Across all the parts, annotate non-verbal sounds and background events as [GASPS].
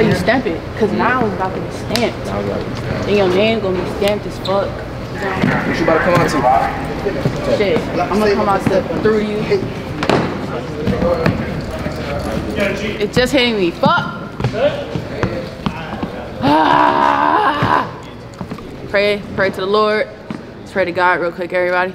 how you stamp it. Cause now it's about to be stamped. And your name gonna be stamped as fuck. What you about to come out to? Shit, I'm gonna come out to through you. It's just hitting me. Fuck. Ah. [SIGHS] Pray, pray to the Lord. Let's pray to God real quick, everybody.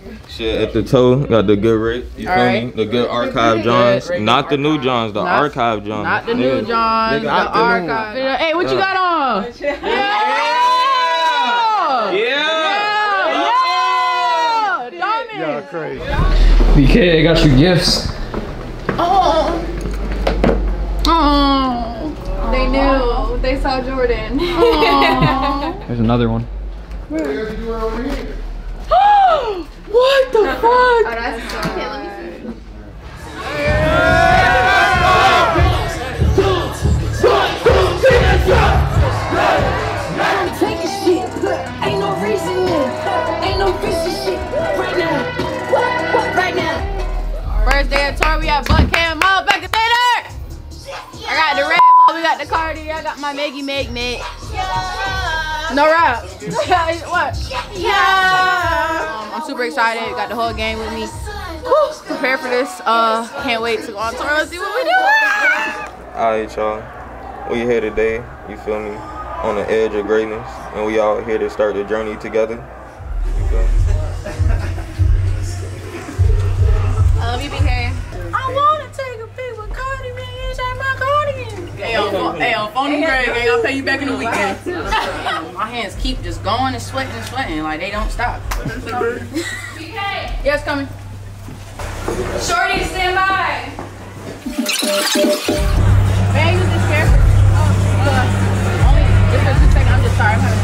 Shit at the toe, got the good rate. You feel Alright. me? The good archive Johns, not the new Johns, the Not- archive Johns. Not the new Nigga, John. nigga, The not new archive. Hey, what you got on? [LAUGHS] Yeah. Yeah. Yeah. Diamond. crazy. BK, I got you gifts. Oh. Oh. They knew. They saw Jordan. Oh. [LAUGHS] There's another one. [GASPS] what the fuck? Oh, that's okay, let me see. taking shit. Ain't no reason. Ain't no reason shit. Right now. What? What? Right now. First day of tour, we at Butt Camp Motherfucker Theater. I got the red ball, we got the Cardi, I got my Maggie Magnet. No rap. [LAUGHS] what? Yeah. Super excited. Got the whole gang with me. Whew, prepare for this. Uh, can't wait to go on tour and see what we do. Alright, y'all. We here today, you feel me? On the edge of greatness, and we all here to start the journey together. Hey, on, hey, on phone and Greg, hey, I'll pay you back in the weekend. [LAUGHS] my hands keep just going and sweating and sweating, like they don't stop. [LAUGHS] yes, coming. Shorty, stand by. May I use this chair? Oh, uh, only just for two seconds. I'm just sorry. I'm having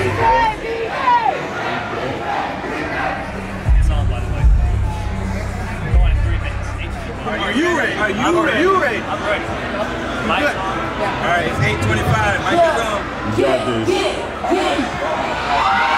anxiety. Are you ready? Are you ready? Are you ready? I'm ready. Mike's on. All right, it's 8:25. Mike is on. Get it. Get it. Get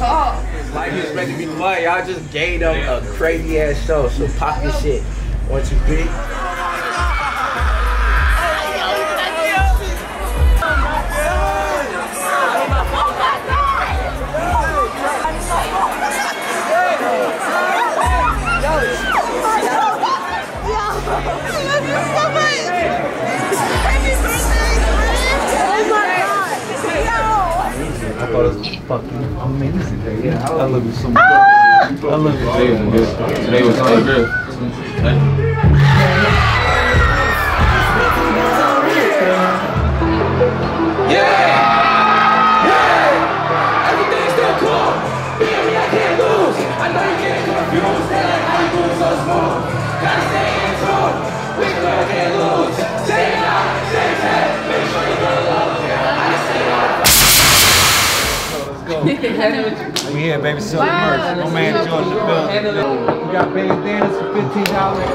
it. Mike is expecting to be quiet. Y'all just gave them a crazy ass show. So pop your shit. One, two, three. Fucking amazing. Yeah, I love you so much. Ah! I love you. Today was good. Today was so good. Oh, we here, baby. Silver merch. My man Jordan the building. We got bandanas for fifteen dollars.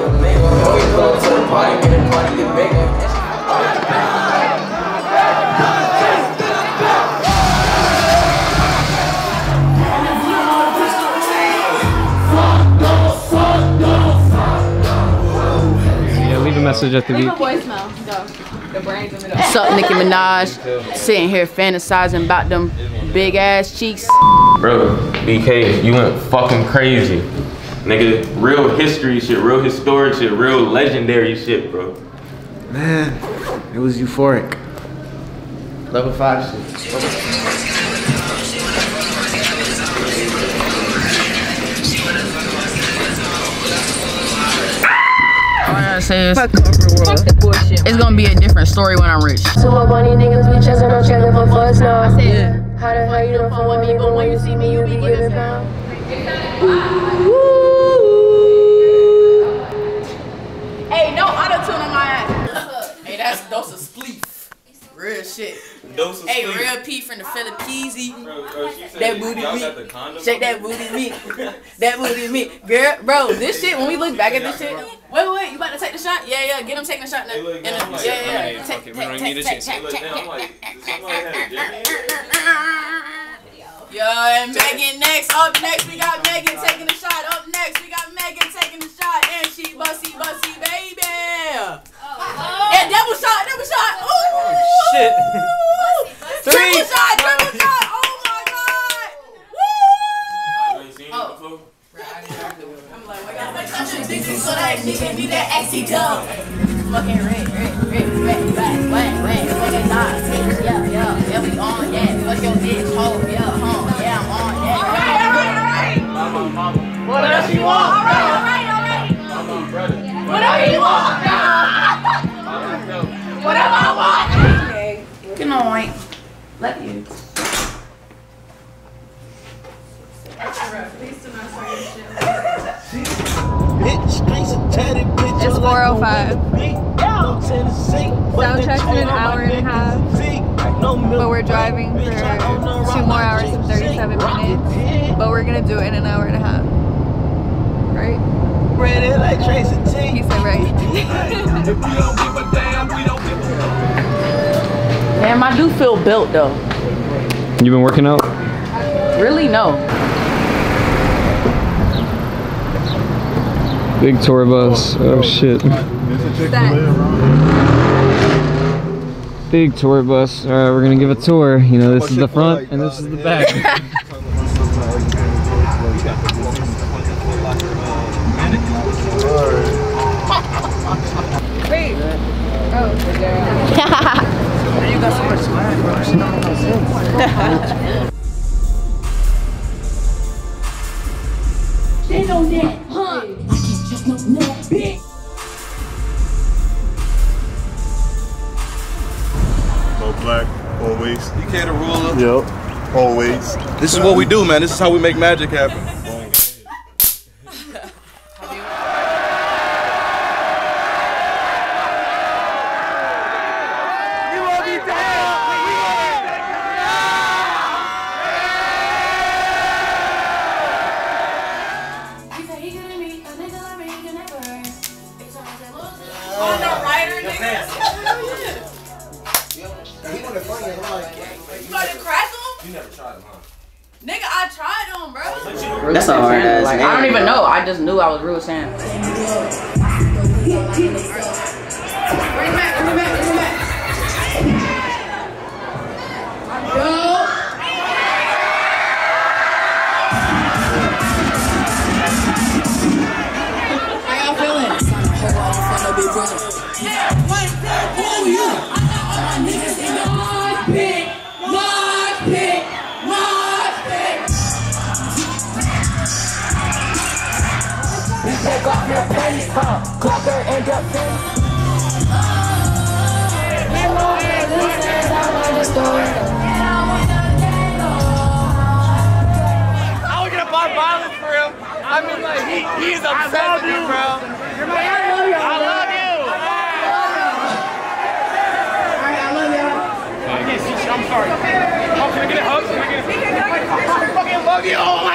Yeah, leave a message at the Leave beat. a voicemail. Go. The brains in the middle. What's up, Nicki Minaj? Sitting here fantasizing about them big ass cheeks. Bro, BK, you went fucking crazy. Nigga, real history shit, real historic shit, real legendary shit, bro. Man, it was euphoric. Level five shit. All I gotta say is, it's gonna be a different story when I'm rich. To a bunny niggas, we chasing no trailer for fuss now. I said, how the hell you don't fuck with me, but when you see me, you be giving pound. Hey, no auto tune on my ass. hey, that's dose of spleef. Real shit. Hey, real P from the Philippines. That booty meat. [LAUGHS] Shake that booty meat. that booty meat. Girl, bro, this shit, when we look back at this shit. Wait, wait, wait, you about to take the shot? Yeah, yeah, get him taking the shot now. And, uh, yeah, yeah, yeah. Take, take, take, take, take, take, Yo, and Megan next. Up next, we got Megan taking the shot. Up next, we got Megan taking the shot. And she You been working out? Really, no. Big tour bus. Oh shit. Big tour bus. All right, we're gonna give a tour. You know, this is the front and this is the back. They know that, huh? I can't just no, no, bitch. No black, always. You care to rule up? Yep, always. This is what we do, man. This is how we make magic happen. Huh? Clocker and I was gonna buy violence for him. I mean, like, he, he's upset with me, bro. You're my I love you. I love you. You. I'm sorry. Oh, can I get a hug? Can I get a hug? I fucking love you. Oh my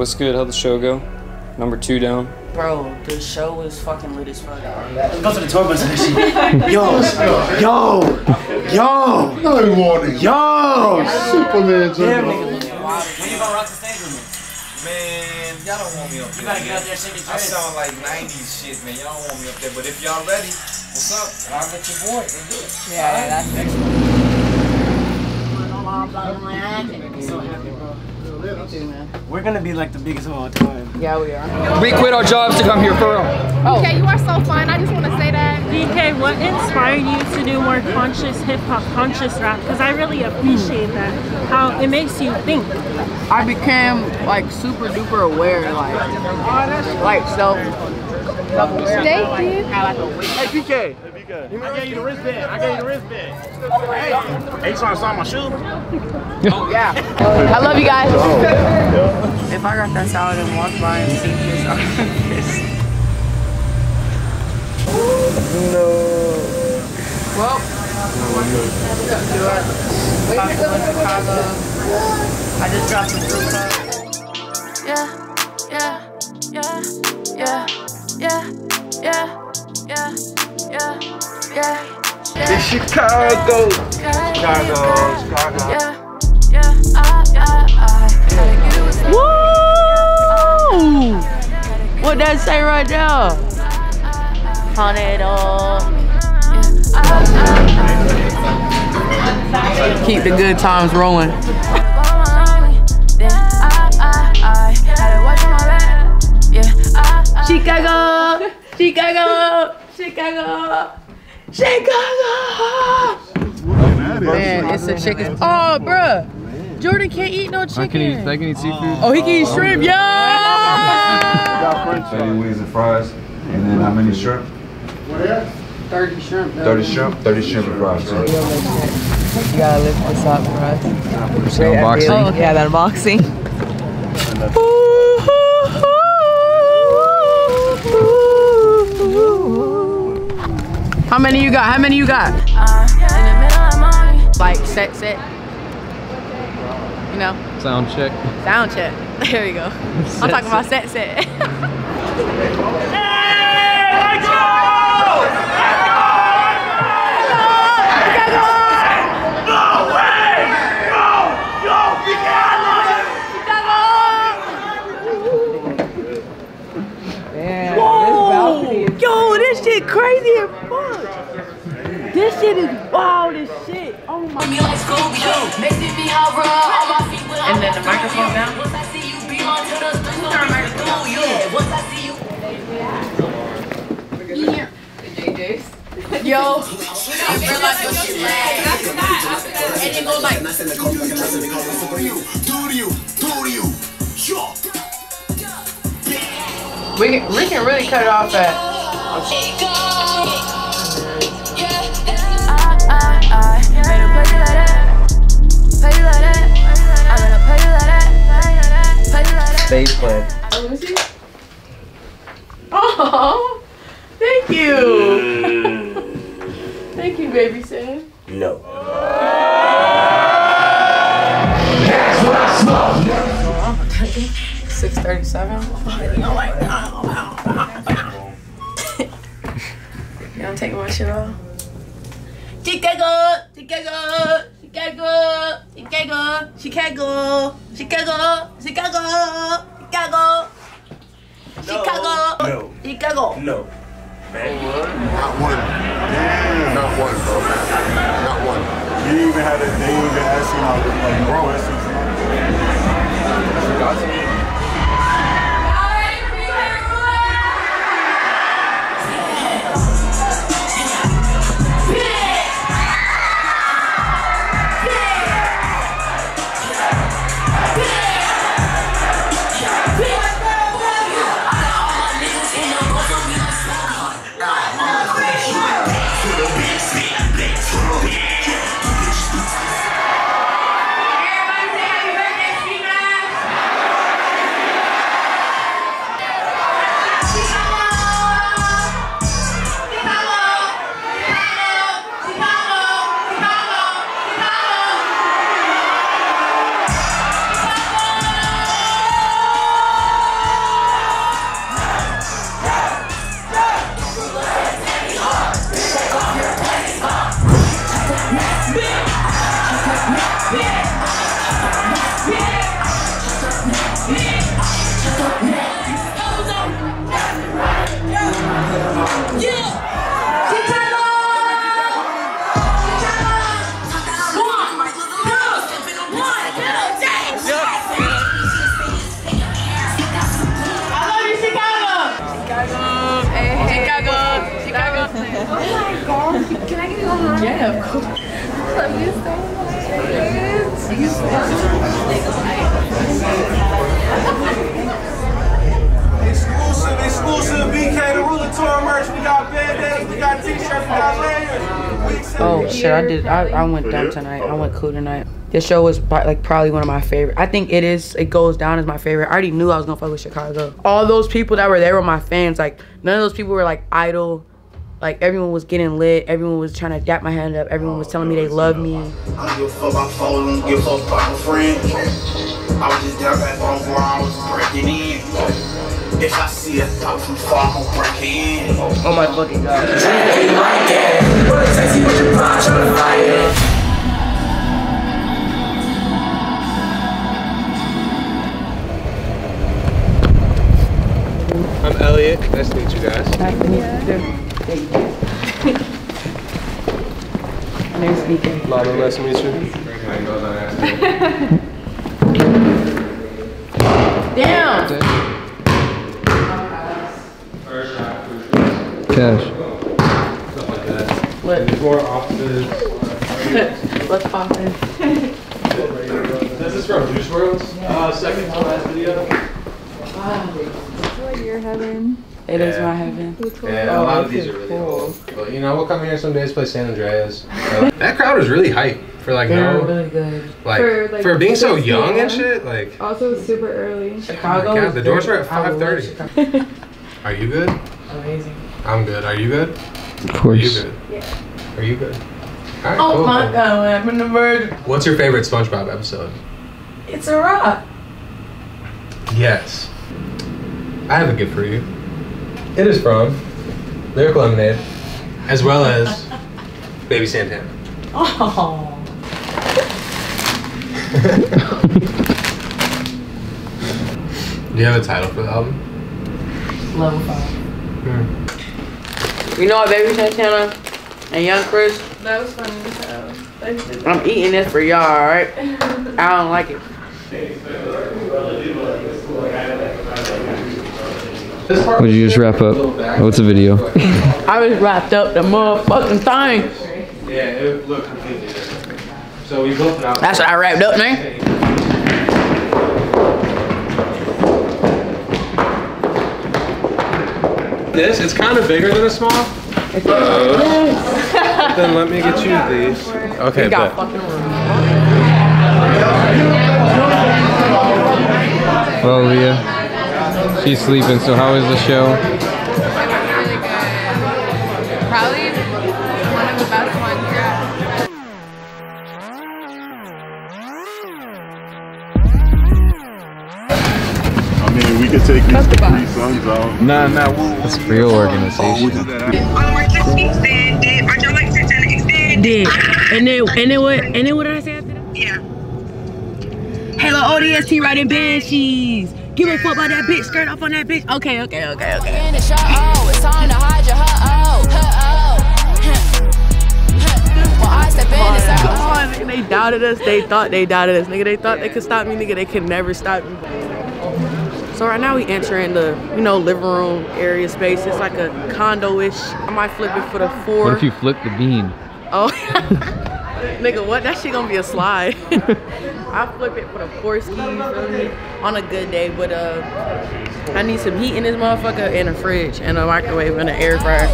what's good? How'd the show go? Number two down. Bro, the show was fucking lit as fuck. Let's go to the tour bus and shit. Yo, yo, yo. No warning. Yo. Superman Damn, jumping. nigga. When you gonna rock the stage with me? Man, y'all don't want me up there. You gotta get out there and shake the I dress. sound like 90s shit, man. Y'all don't want me up there. But if y'all ready, what's up? I'll get your boy. Let's do it. Yeah, that's We're gonna be like the biggest of all time. Yeah, we are. We quit our jobs to come here for real. Oh. Okay, you are so fun. I just want to say that. BK, what inspired you to do more conscious hip hop, conscious rap? Because I really appreciate that. How it makes you think. I became like super duper aware, like like self self aware. Thank you. Hey, BK. I gave you the wristband. I gave you the wristband. Hey, hey, you trying to sign my shoe? [LAUGHS] Oh, yeah. I love you guys. [LAUGHS] If I got that salad and walked by and seen this, I would be pissed. Well, do it. Possible in Chicago. I just dropped the fruit cup. Yeah, yeah, yeah, yeah, yeah, yeah, yeah, yeah, yeah. It's Chicago. Chicago, Chicago. Yeah, yeah, I, I, I gotta get it with Woo! What that say right there? Hundred all. Keep the good times rolling. Chicago, Chicago, Chicago, Chicago. Man, it's a chicken. Oh, bruh. Jordan can't eat no I chicken. can eat, I can eat seafood. Oh, he can eat oh, shrimp, yo! Thirty wings and fries, and then how many shrimp? What else? 30 shrimp. Thirty shrimp, thirty shrimp and fries. You gotta lift this up for us. Unboxing. Oh, yeah, that unboxing. How many you got? How many you got? Uh, like set, set. You know, Sound check. sound check. [LAUGHS] There we go. I'm talking about set, set. [LAUGHS] Whoa! Yo, this shit crazy as fuck. This shit is wild as shit. Oh my And then the microphone down. Yo. And it goes like. We can, we can really cut it off at. Bass player. Let me see. Oh, thank you. thank you, baby Sam. No. Six thirty-seven. [LAUGHS] you don't take my shit off. Chicago, Chicago, Chicago, Chicago, Chicago, Chicago, Chicago, Chicago, Chicago, No. Chicago. No. Not one. Damn. Not one, bro. Not one. You even have that. They didn't even ask you how like no questions. Oh shit! I did. I, I went dumb tonight. I went cool tonight. This show was like probably one of my favorite. I think it is. It goes down as my favorite. I already knew I was gonna fuck with Chicago. All those people that were there were my fans. Like none of those people were like idle. Like everyone was getting lit. Everyone was trying to dap my hand up. Everyone was telling me they love me. I give fuck give fuck my. I was just down back on where I was breaking in. If I see a thought from far, I'm gonna break in. Oh my fucking god. I'm Elliot. Nice to meet you guys. Nice to meet you too. My name's BK. Lionel, nice to meet you. [LAUGHS] Damn. Cash. What? There's more offices. What's poppin'? This is from Juice WRLD. Uh, second to last video. What you're having? It is Yeah. my heaven. Yeah, a lot of these are really cool. But you know, we'll come here some days, play San Andreas. [LAUGHS] Uh, that crowd was really hype for like They're no, really good. like For, for, being so 6 young and shit. Like, Also super early. Chicago. Oh God, the doors great. were at 5:30. [LAUGHS] Are you good? Amazing. I'm good. Are you good? Of course. Are you good? Yeah. Are you good? All right, Oh cool, my cool. god, what happened to Bird? What's your favorite SpongeBob episode? It's a rock. Yes. I have a gift for you. It is from Lyrical Lemonade, as well as [LAUGHS] Baby Santana. Oh. [LAUGHS] Do you have a title for the album? Level five. You know what, Baby Santana and Young Chris? That was funny as hell. I'm eating this for y'all, alright? I don't like it. Would you just wrap up? What's the video? I was wrapped up the motherfucking thing. Yeah, it looked completely different. So we built it out. That's what I wrapped up, man. This, it's kind of bigger than a small. Uh. then let me get you these. Okay, We got bet. fucking room. Well, Leah, she's sleeping. So how is the show? Could take these three sons out. Nah, nah. That's real organization. Did. And then and then what and then what did I say after that? Yeah. Halo ODST riding banshees. Give a fuck about that bitch, skirt off on that bitch. Okay, okay, okay, okay. In the show, oh, it's time to hide your oh, huh, oh, huh, oh. Well, I step in the Come circle. on, nigga, they doubted us. They thought they doubted us. Nigga, they thought they could stop me. Nigga, they could never stop me. So right now we entering the, you know, living room area space. It's like a condo-ish. I might flip it for the four. What if you flip the bean? Oh, [LAUGHS] nigga, what? That shit gonna be a slide. [LAUGHS] I flip it for the four skis, you feel me? On a good day, but uh, I need some heat in this motherfucker and a fridge and a microwave and an air fryer.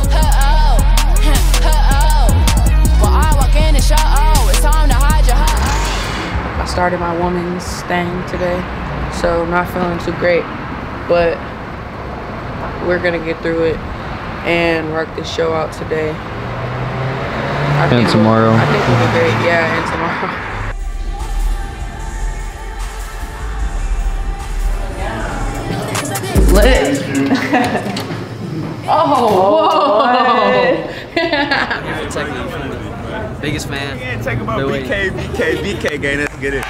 Well, I walk in the show, oh, it's time to hide your huh, I started my woman's thing today, so not feeling too great, but we're gonna get through it and work this show out today. I And think we'll- tomorrow. I think we'll be great. Yeah, and tomorrow. [LAUGHS] Lit. [LAUGHS] Oh, oh, whoa. Biggest fan. Can't talk about No way. BK, BK, BK gang. Let's get it.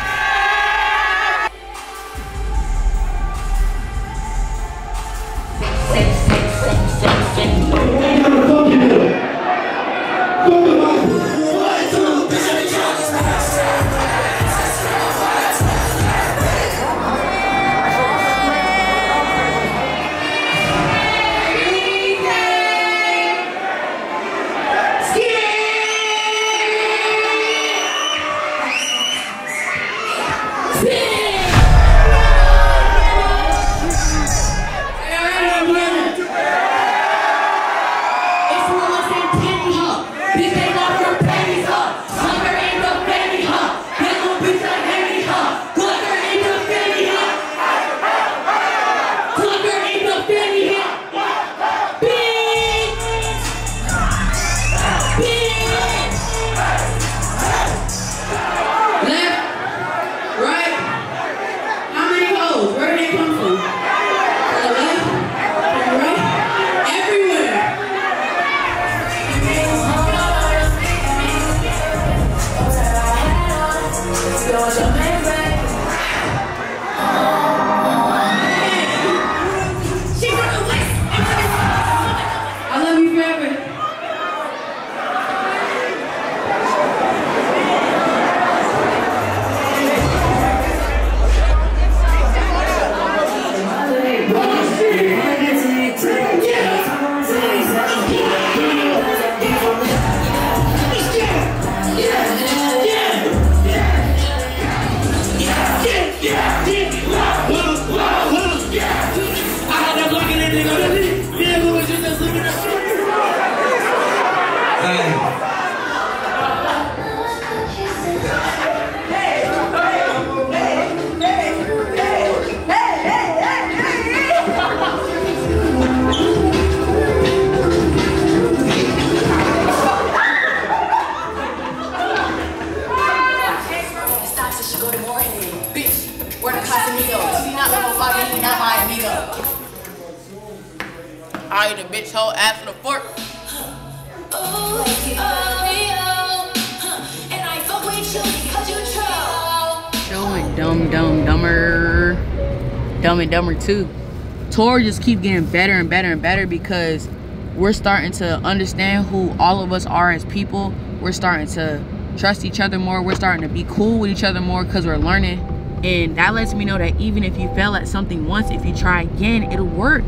Dumb and Dumber 2. Tour just keep getting better and better and better because we're starting to understand who all of us are as people. We're starting to trust each other more. We're starting to be cool with each other more because we're learning. And that lets me know that even if you fail at something once, if you try again, it'll work.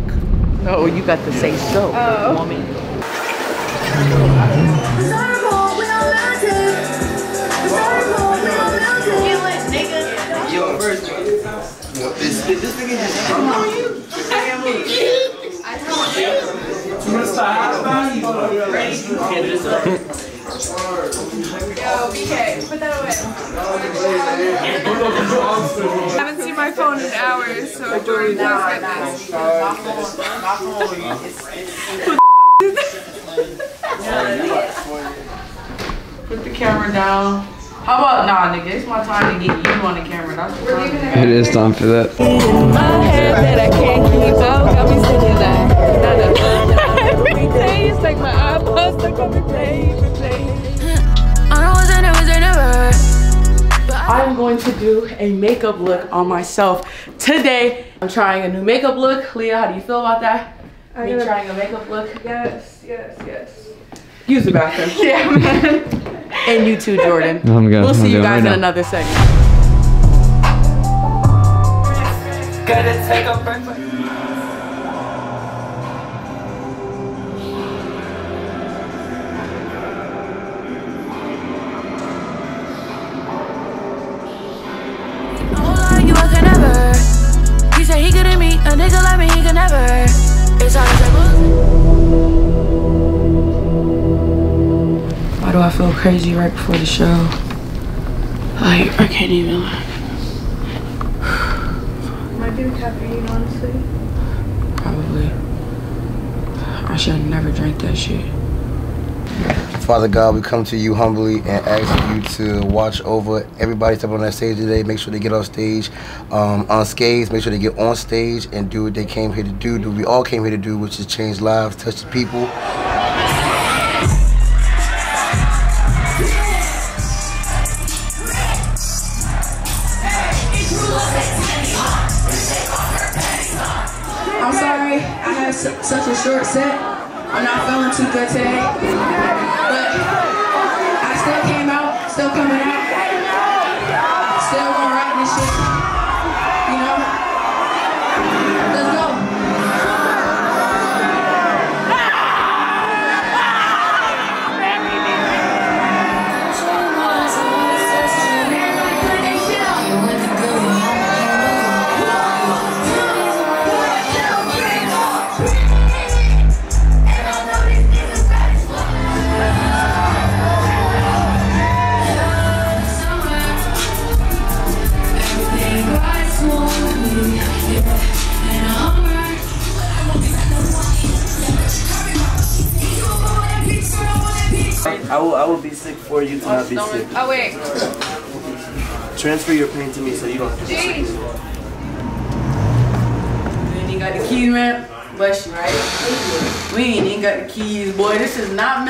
No, you got to say so, Oh. woman. This, this nigga just come on you. Yo, BK, put that away. I haven't seen my phone in hours, so Jordan, please get Put the camera down. How about nah, nigga? It's my time to get you on the camera. That's what we're leaving It is time for that. My head that I can't keep out got me singing like [LAUGHS] every day. It's like my iPod stuck on replay, replay. I know it's never, it's never. I'm going to do a makeup look on myself today. I'm trying a new makeup look. Leah, how do you feel about that? I Me trying a makeup look. Yes, yes, yes. Use the bathroom. [LAUGHS] Yeah, man. [LAUGHS] And you too, Jordan. I'm good. We'll I'm see you guys right in now. another segment. Crazy right before the show? Like, I can't even. Might be the caffeine, honestly. Probably. I should have never drank that shit. Father God, we come to you humbly and ask you to watch over everybody stepping on that stage today. Make sure they get off stage um, unscathed. Make sure they get on stage and do what they came here to do. Do what we all came here to do, which is change lives, touch the people.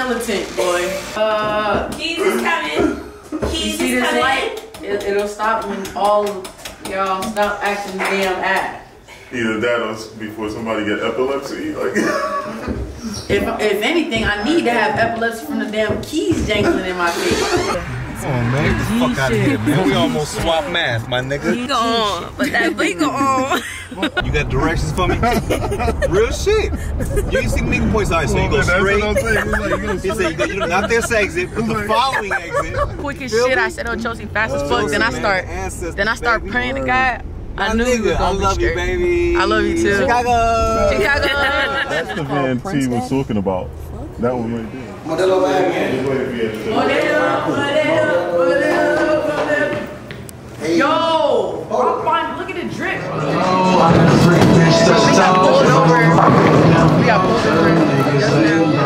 Militant, boy. Uh, Keys is coming. you Keys see is this coming. light? It, it'll stop when all y'all stop acting damn ass. Either that or before somebody get epilepsy. Like, If, if anything, I need to have epilepsy from the damn keys jangling in my face. [LAUGHS] Come on, man. Get the fuck out of here, man. We almost swapped math, my nigga. Go on, but that beat go on. You got directions for me? [LAUGHS] Real shit. You ain't see the nigga points out, so you go That's what straight. I'm saying. It's like, you know, He said you go, you know, not this exit, but the following exit. [LAUGHS] Quick as shit. I said, "Oh, Chelsea, fast as Uh, fuck." Then I start, ancestors, then I start praying to. God. I My knew we nigga, was I gonna love be you, straight. baby. I love you too. Chicago. Chicago. That's the van T was talking about. That one right there. Modelo bag. Just wait for you to- Modelo, modelo, modelo, modelo. Yo, oh. I'm fine. Look at the drip. Oh, We got pulled over. We got pulled over.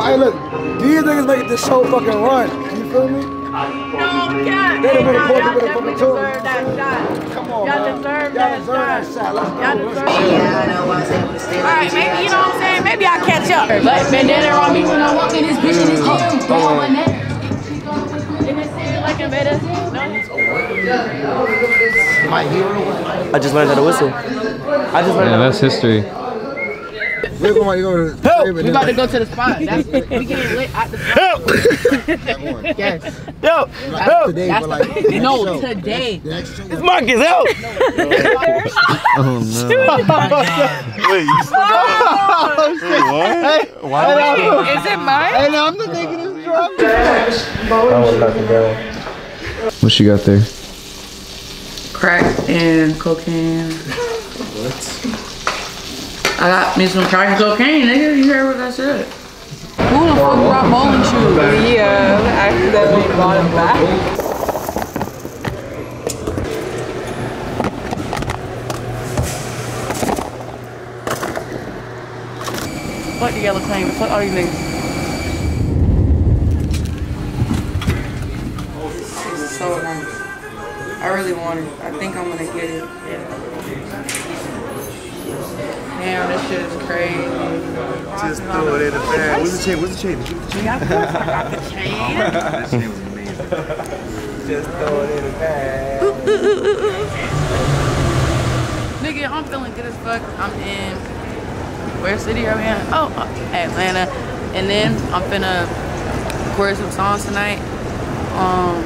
Hey, look, these niggas making this show fucking run. You feel me? No, yeah. They done put a Y'all boy, they put a definitely deserve that shot. Come on, Y'all man. deserve Y'all that deserve that shot. shot. Let's Y'all go. deserve that. go. Alright, maybe, you know what I'm saying? Maybe I'll catch up. But bandana on me when I walk in this bitch in this gym. Bro, my neck. Didn't it say like a better? My hero. I just learned how to whistle. I just learned Yeah, how to that's history. We're going to go to Help! We about to go to the spot. That's we getting lit at the spot. [LAUGHS] yes. Yo, That's, Today, that's but like, the, no, show. today. It's Marcus, help! Oh no. Wait, you still Oh, Wait, what? Why? Is it mine? Hey, no, I'm not taking this drop. I was nothing, bro. What you got there? Crack and cocaine. I got me some crack and cocaine, nigga. You heard what I said. Who the fuck brought bowling shoes? Yeah, I accidentally bought them back. Fuck the yellow claim. Fuck all you niggas. This is so nice. I really want it. I think I'm gonna get it. Damn, this shit is crazy. Just throw it in the bag. What's the chain? What's the chain? Did you get the chain? Yeah, I got the chain. that chain was amazing. Just throw it in the bag. Nigga, I'm feeling good as fuck. I'm in where city are we in? Oh, uh, Atlanta. And then I'm finna record some songs tonight. Um,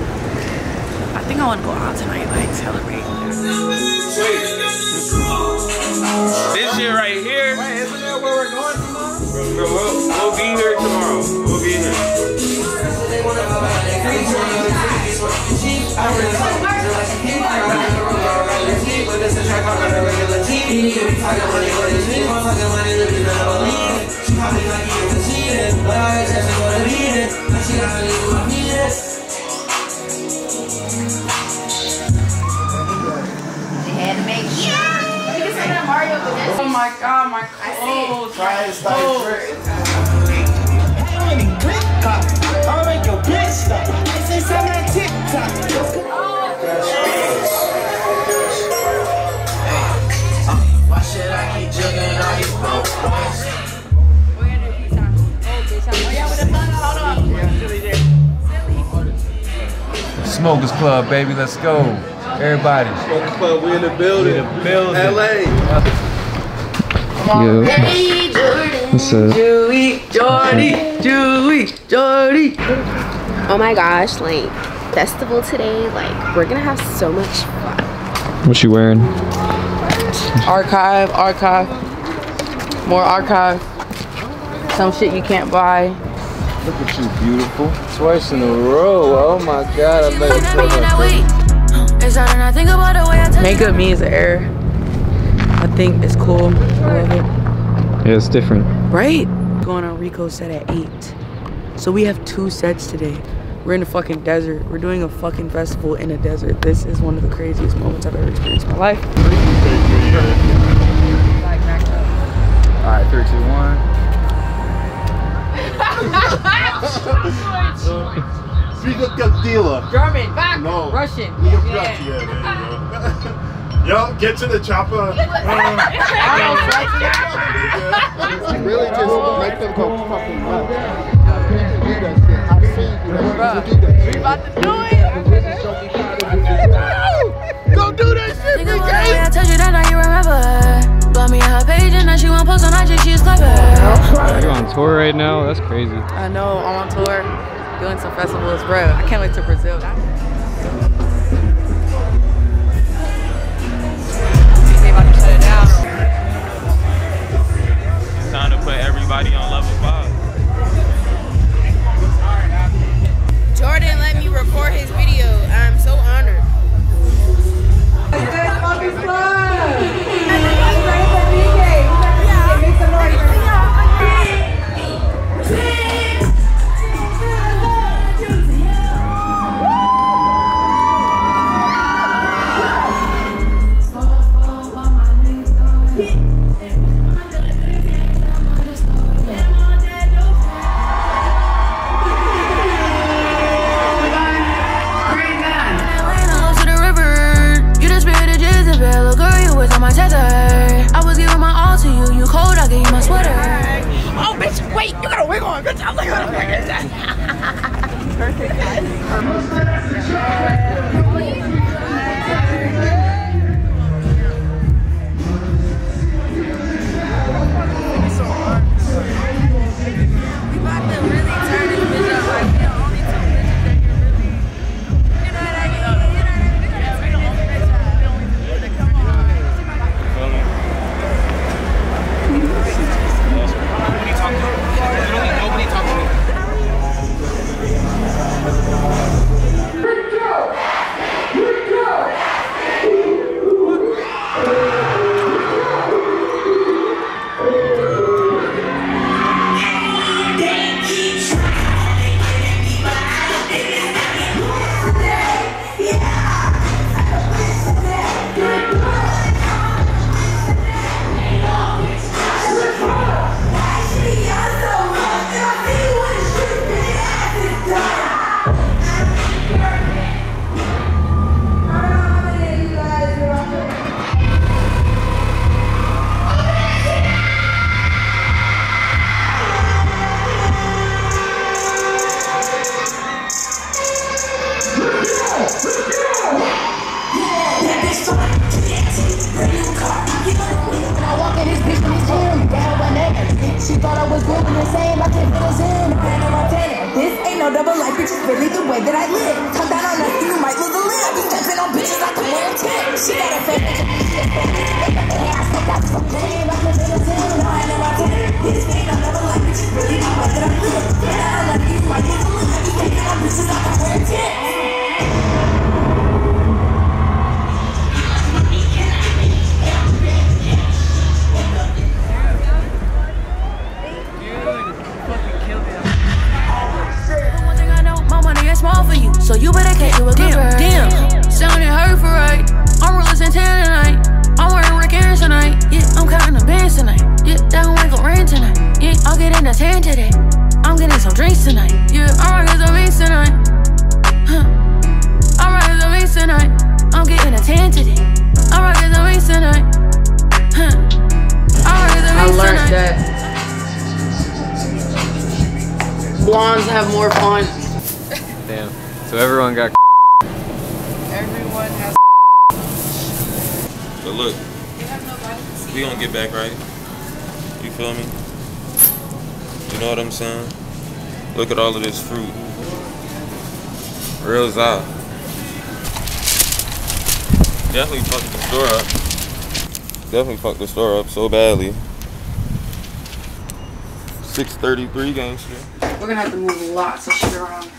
I think I wanna go out tonight, like celebrate. This shit right here. Wait, isn't that where we're going tomorrow? Bro, we'll, we'll be here tomorrow. We'll be here. Oh, my god, my clothes. Try to start Oh. I'll make your bitch stop. This is on that TikTok. Why should I keep juggling all these broke? Smokers Club, baby. Let's go. Everybody. Smokers Club, we in the building. In the building. LA. Yo. What's up? Julie, Jordy, Julie, Jordy. Oh my gosh, like festival today, like we're gonna have so much fun. What you wearing? Archive, archive, more archive. Some shit you can't buy. Look at you, beautiful. Twice in a row. Oh my God, I love you so much. It's hard and I the way I touch Makeup means air. I think it's cool. I love it. Yeah, it's different. Right? Going on Rico's set at 8. So we have two sets today. We're in the fucking desert. We're doing a fucking festival in a desert. This is one of the craziest moments I've ever experienced in my life. All right, three, two, one. Speak up, dealer. German, back, No. Russian. Yeah, Yeah. yeah, there you go. [LAUGHS] Yo, get to the chopper. [LAUGHS] Uh, she really just make them go fucking nuts. You do that shit. I've seen you. You do. We about to do it. Go [LAUGHS] do that shit, Think about I touch you that night you remember. Blow me on her page and now she won't post on IG, she's clever. You're on tour right now? That's crazy. I know, I'm on tour doing some festivals, bro. I can't wait to Brazil. Everybody on level five. Jordan let me record his video. I'm so honored. I'll get in the tan today. I'm getting some drinks tonight. Yeah, I'm rocking some beats tonight. Huh. I'm rocking some beats tonight. I'm getting a tan today. I'm rocking some beats tonight. Huh. I'm rocking some I learned tonight. that blondes have more fun. Damn. So everyone got Everyone has. But look, we gonna get back right. You feel me? You know what I'm saying? Look at all of this fruit. Real out. Definitely fucked the store up. Definitely fucked the store up so badly. 633 gangster. We're gonna have to move lots of shit around.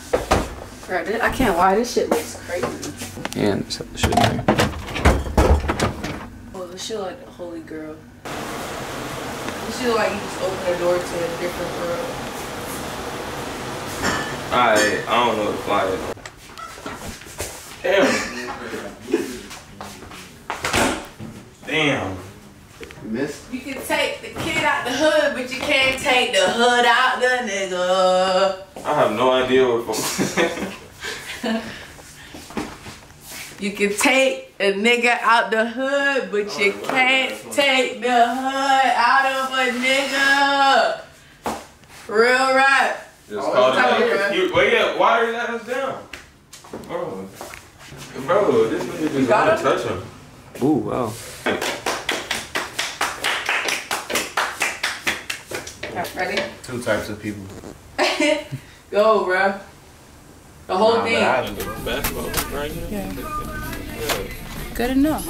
Bro, this- I can't lie, this shit looks crazy. and set the shit there. Oh, this shit like a holy girl. This shit like you just open the door to a different world. Alright, I don't know the flyer. Damn. Damn. Miss? You can take the kid out the hood, but you can't take the hood out the nigga. I have no idea what folks. [LAUGHS] You can take a nigga out the hood, but you can't take the hood out of a nigga. Real rap. Just called Tell me, it. Oh, bruh. You, well, yeah, water let us down. Bro. Bro, this nigga just got want to touch him. Ooh, wow. Ready? Two types of people. [LAUGHS] Go, bro. The whole Nah, thing. but I- Basketball right here. Yeah. Yeah. Good enough.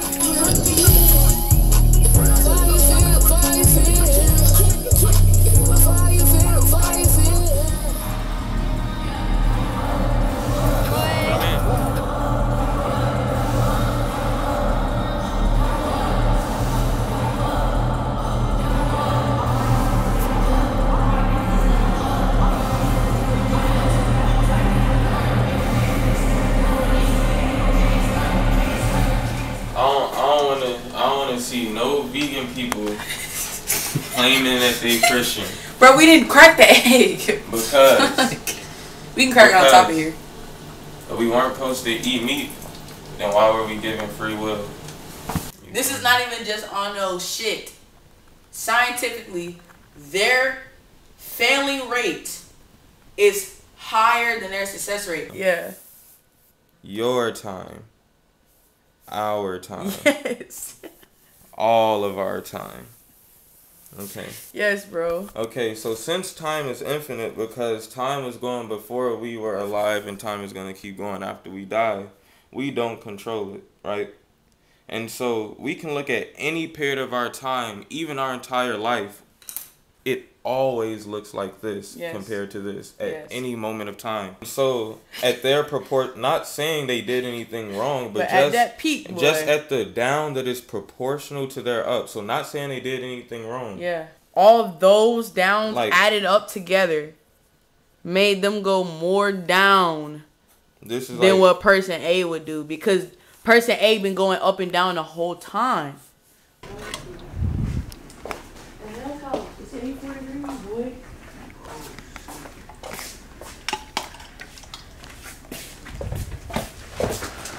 That they Christian Bro, we didn't crack the egg. because [LAUGHS] we can crack it on top of here. if we weren't supposed to eat meat. Then why were we given free will? This is not even just on no shit. Scientifically, their failing rate is higher than their success rate. Yeah. Your time. Our time. [LAUGHS] Yes. All of our time. Okay. Yes, bro. Okay, so since time is infinite because time was going before we were alive and time is going to keep going after we die, we don't control it, right? And so we can look at any period of our time, even our entire life, always looks like this Yes. compared to this at Yes. any moment of time. So at their purport, not saying they did anything wrong, but, But at just that peak, just at the down that is proportional to their up. So not saying they did anything wrong. Yeah. All those downs Like- added up together made them go more down This is than like what person A would do because person A been going up and down the whole time.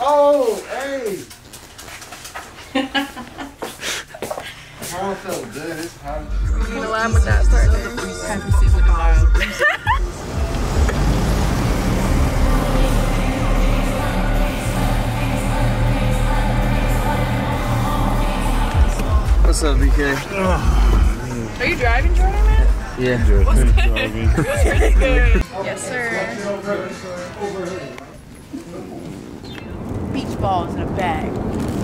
Oh, hey. [LAUGHS] I felt good. It's hot. You know I'm with that partner. Happy season tomorrow. What's up, BK? Are you driving, Jordan, man? Yeah. What's good? Pretty [LAUGHS] good. Yes, sir. Beach balls in a bag,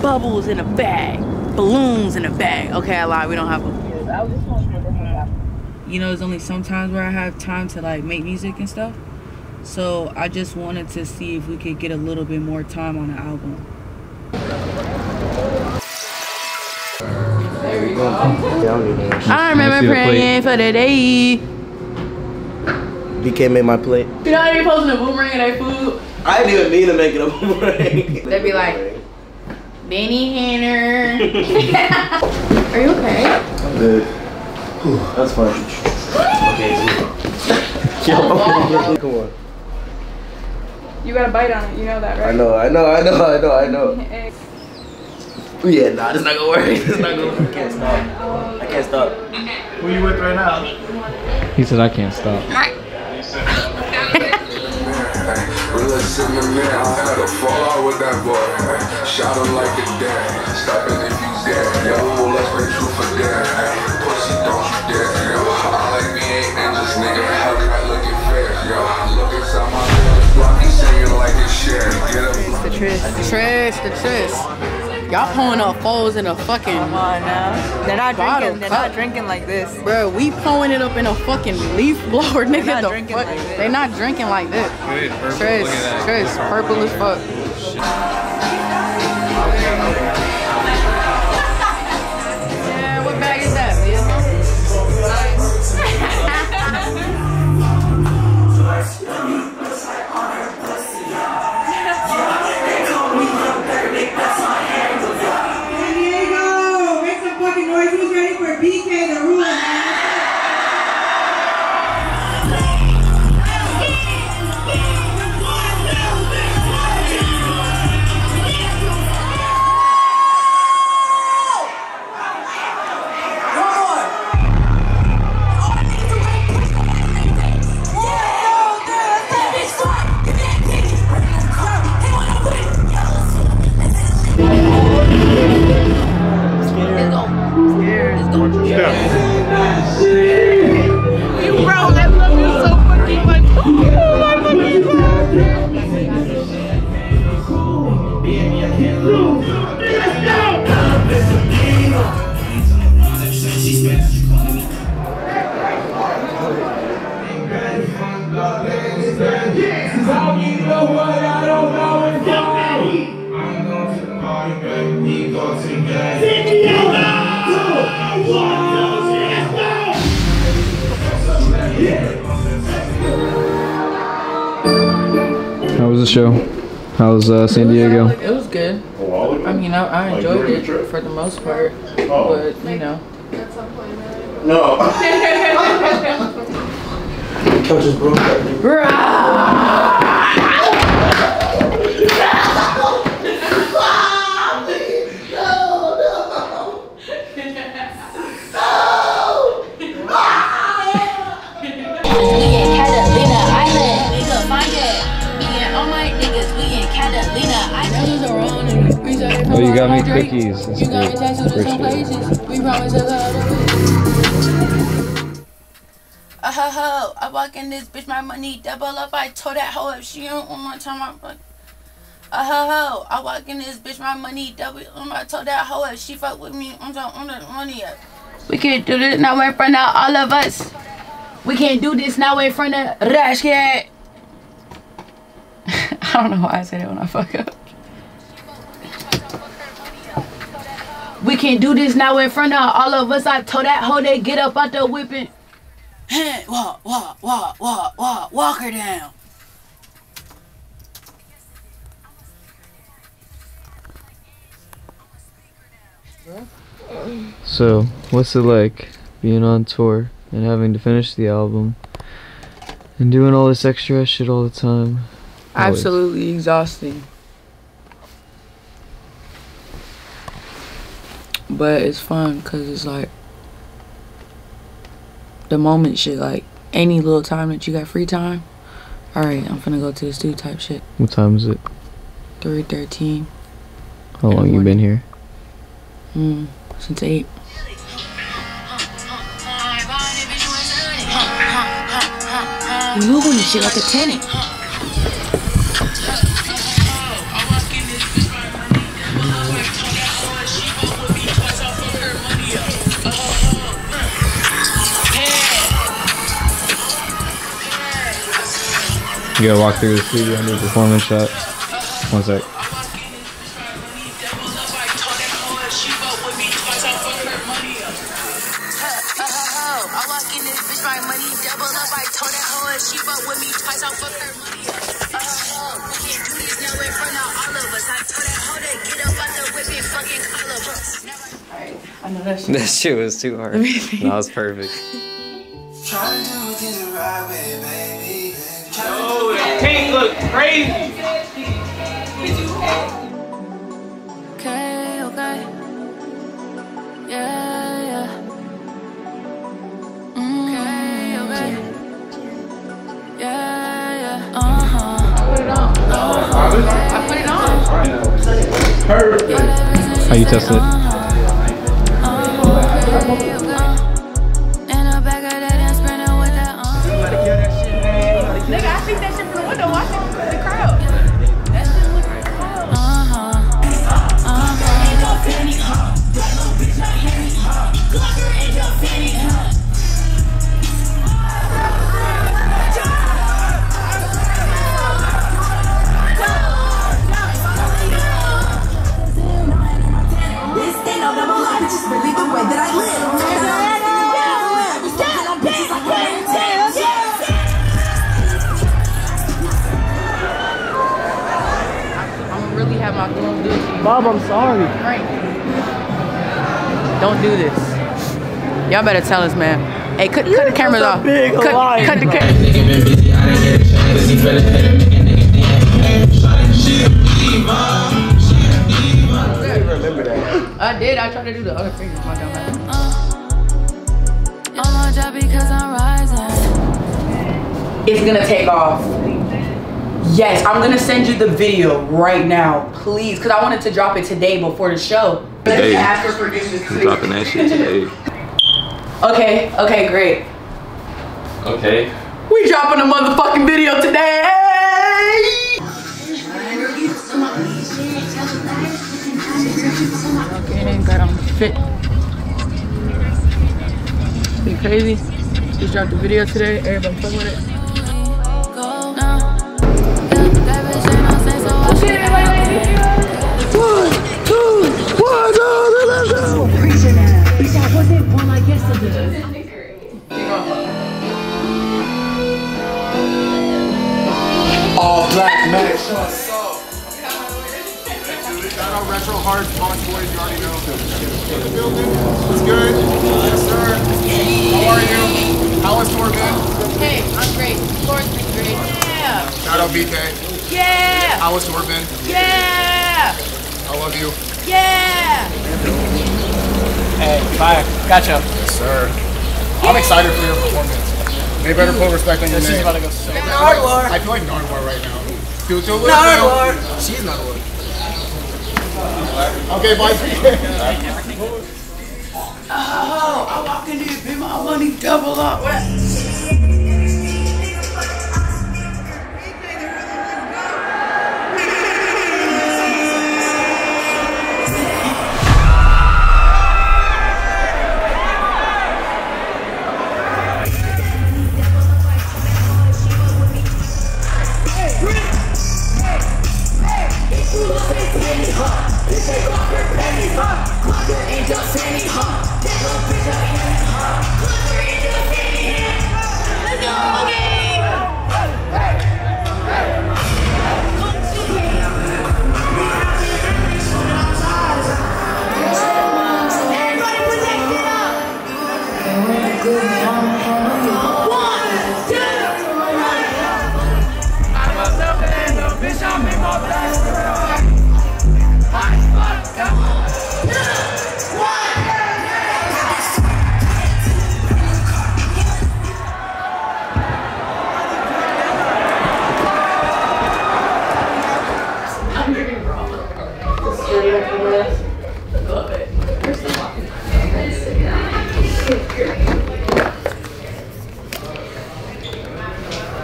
bubbles in a bag, balloons in a bag. Okay, I lied. We don't have them. You know, there's only sometimes where I have time to like make music and stuff. So I just wanted to see if we could get a little bit more time on the album. I remember praying for the day. BK made my plate. You know how you posting a boomerang in their food? I didn't even mean to make it a [LAUGHS] boomerang. They'd be like, Benihana. [LAUGHS] Are you okay? I'm good. Whew, that's fine. Okay, [LAUGHS] Yo, come on. You got a bite on it. You know that, right? I know, I know, I know, I know, I know. Yeah, nah, this not gonna work. This not gonna work. I can't stop. I can't stop. Who you with right now? He said I can't stop. Relax in the man, I had a fallout with that boy. Shot him like a dad. Stop it if you dare. Yo, let's bring truth for dare. Pussy, don't you dare. Yo, I like me ain't ninjas, nigga. How can I look it fair? Yo, look inside my block, he singing like a share. Get up. The tris, the tris, the tris. Y'all pulling up foes in a fucking. Come on now. They're not bottle drinking. They're cup. not drinking like this. Bro, we pulling it up in a fucking leaf blower, [LAUGHS] nigga. They're not the drinking fuck? like this. They not drinking like this. Good, purple, Tris, look at that. Tris, purple as fuck. Yeah, was the show? How was uh, San Diego? It was good. I mean, I, I enjoyed it for the most part, but you know. No. [LAUGHS] Couch is broke. Got me hydrate. cookies. That's You got me great. tattooed in some Appreciate it. places. We promise to love. Uh ho ho, I walk in this bitch, my money double up. I told that hoe if she don't one more time, I fuck. Uh ho ho, I walk in this bitch, my money double up. I told that hoe if she fuck with me, I'm talking on the money up. We can't do this now in front of all of us. We can't do this now in front of Rashkid. [LAUGHS] I don't know why I said it when I fuck up. We can't do this now in front of all of us. I told that hoe they get up out the whipping. Hey, walk, walk, walk, walk, walk, walk her down. So, what's it like being on tour and having to finish the album and doing all this extra shit all the time? Always. Absolutely exhausting. But it's fun because it's like the moment shit. Like any little time that you got free time, all right, I'm finna go to the studio type shit. What time is it? Three thirteen. How long you been here? Hmm. Since eight. We moving this shit like a tenant. The whip and fucking all of us. I know that That shit was too hard. That was perfect. The pink look crazy. Okay, okay. Yeah, yeah. Okay, okay. Yeah, yeah. Put it on. I put it on. Perfect. How you test it? Don't do this. Y'all better tell us, man. Hey, cut, cut the cameras off. Cut, cut the cameras. I did. I tried to do the other fingers. My dumb ass. Uh, on my job because I'm rising. It's gonna take off. Yes, I'm gonna send you the video right now, please, because I wanted to drop it today before the show. Today. Ask for producers, I'm dropping that shit today. [LAUGHS] Okay, okay, great. Okay. We dropping a motherfucking video today. Okay, got on the fit. Be crazy. Just dropped the video today. Everybody fuck with it. All black match. Shout out Retro Hearts, Boss Boys, you already know. In the building. What's good? Yes, sir. How are you? How was tour been? Hey, I'm great. Floor's been great. Yeah. Shout out BK. Yeah. How was tour been? Yeah. I love you. Yeah. Hey, bye. Gotcha. Yes, sir. I'm excited for your performance. They better put respect on your This is name. about to go so bad. Nardwuar. I feel like Nardwuar right now. Tutu, Nardwuar. She's Nardwuar. Okay, bye. [LAUGHS] Oh, I walk in there, pay my money, double up.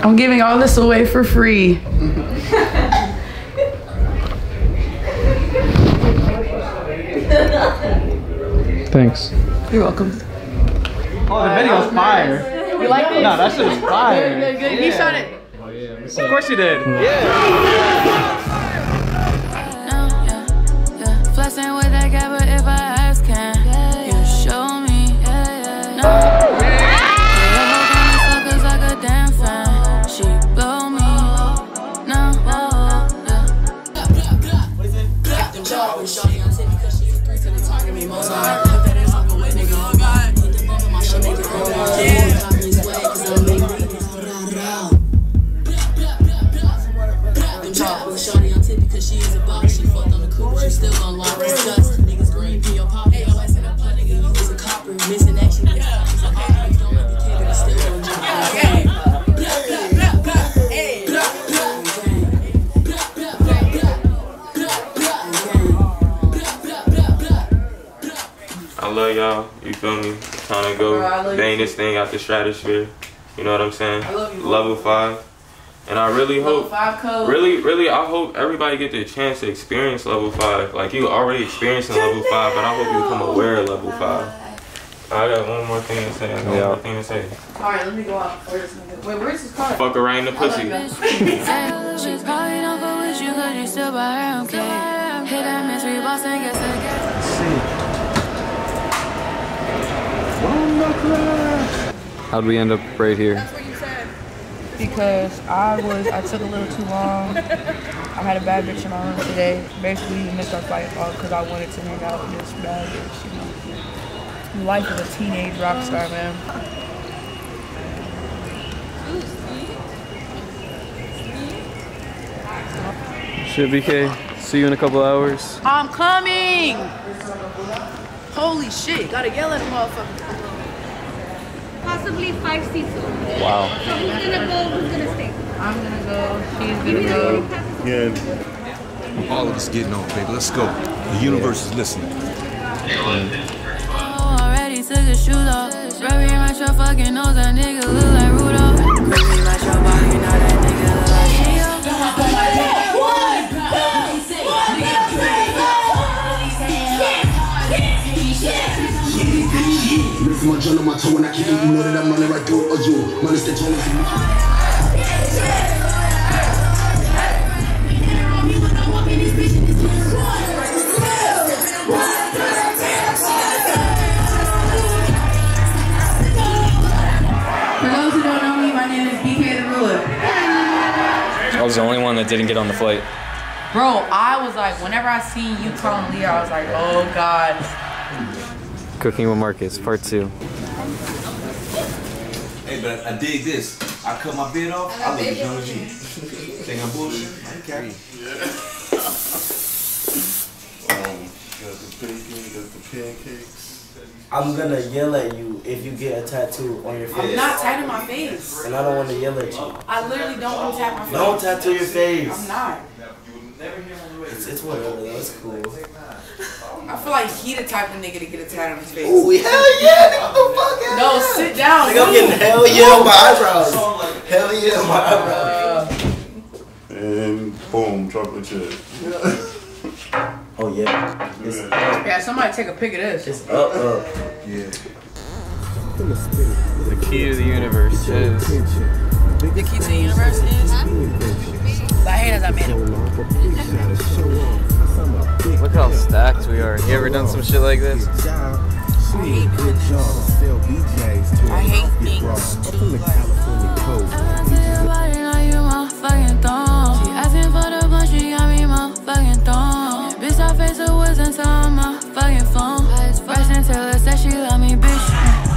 I'm giving all this away for free. Thanks. You're welcome. Oh, the video's fire. You like it? No, that shit is fire. Good, good, good. He shot it. Of course you did. Yeah. Bang too. this thing out the stratosphere. You know what I'm saying? I love you. Level five. And I really hope, really, really, I hope everybody get the chance to experience level five. Like you already experiencing level five, but I hope you become aware of level five. I got one more thing to say. I got one more thing to say. Alright, let me go out. Where's this nigga? Wait, where's his car? Fuck her right in the pussy. She probably don't fuck with you cause you still by her, okay? Hit that mystery boss and guess again. How'd we end up right here? Because I was, I took a little too long. I had a bad bitch in my room today. Basically, we missed our flight all because I wanted to hang out with this bad bitch, you know. Life of a teenage rock star, man. Shit, BK. See you in a couple hours. I'm coming. Holy shit! Gotta yell at a motherfucker. Possibly five seats. Wow. So who's gonna go? Who's gonna stay? I'm gonna go. She's gonna go. Yeah. All of us getting on, baby. Let's go. The universe is listening. Oh, already took his shoes off. Rubbing my your fucking nose, that nigga look like Rudolph. Lift my gun on my toe when I keep it, you know that I'm running right through or you. Man, it's the tone of the For those who don't know me, my name is BK the Rula. I was the only one that didn't get on the flight. Bro, I was like, whenever I seen you calling Leah, I was like, oh God. Cooking with Marcus, part two. Hey, but I dig this. I cut my beard off. I look as young as you. Think I'm bullshit? I ain't capping. Um, got the bacon, got the pancakes. I'm gonna yell at you if you get a tattoo on your face. I'm not tattooing my face. And I don't want to yell at you. I literally don't want to tattoo my face. Don't tattoo your face. I'm not. It's, it's whatever though. It's cool. I feel like he the type of nigga to get a tat on his face. Ooh, hell yeah, nigga, what the fuck? Hell No, yeah. sit down. Nigga, I'm getting hell yeah on my eyebrows. Hell yeah on my eyebrows. And boom, chocolate chip. [LAUGHS] Oh yeah. It's, Yeah, somebody take a pic of this. it's up, up. Yeah. The key to the universe is. The key to the universe is. I hate as I made it. Look how stacked we are. You ever done some shit like this? I hate doing this. I hate things too. Like, Everybody know you my fucking thong. She asking for the blunt, she got me my fucking thong. Bitch, I face the woods until I'm my fucking phone. Bryson Taylor said she love me, bitch.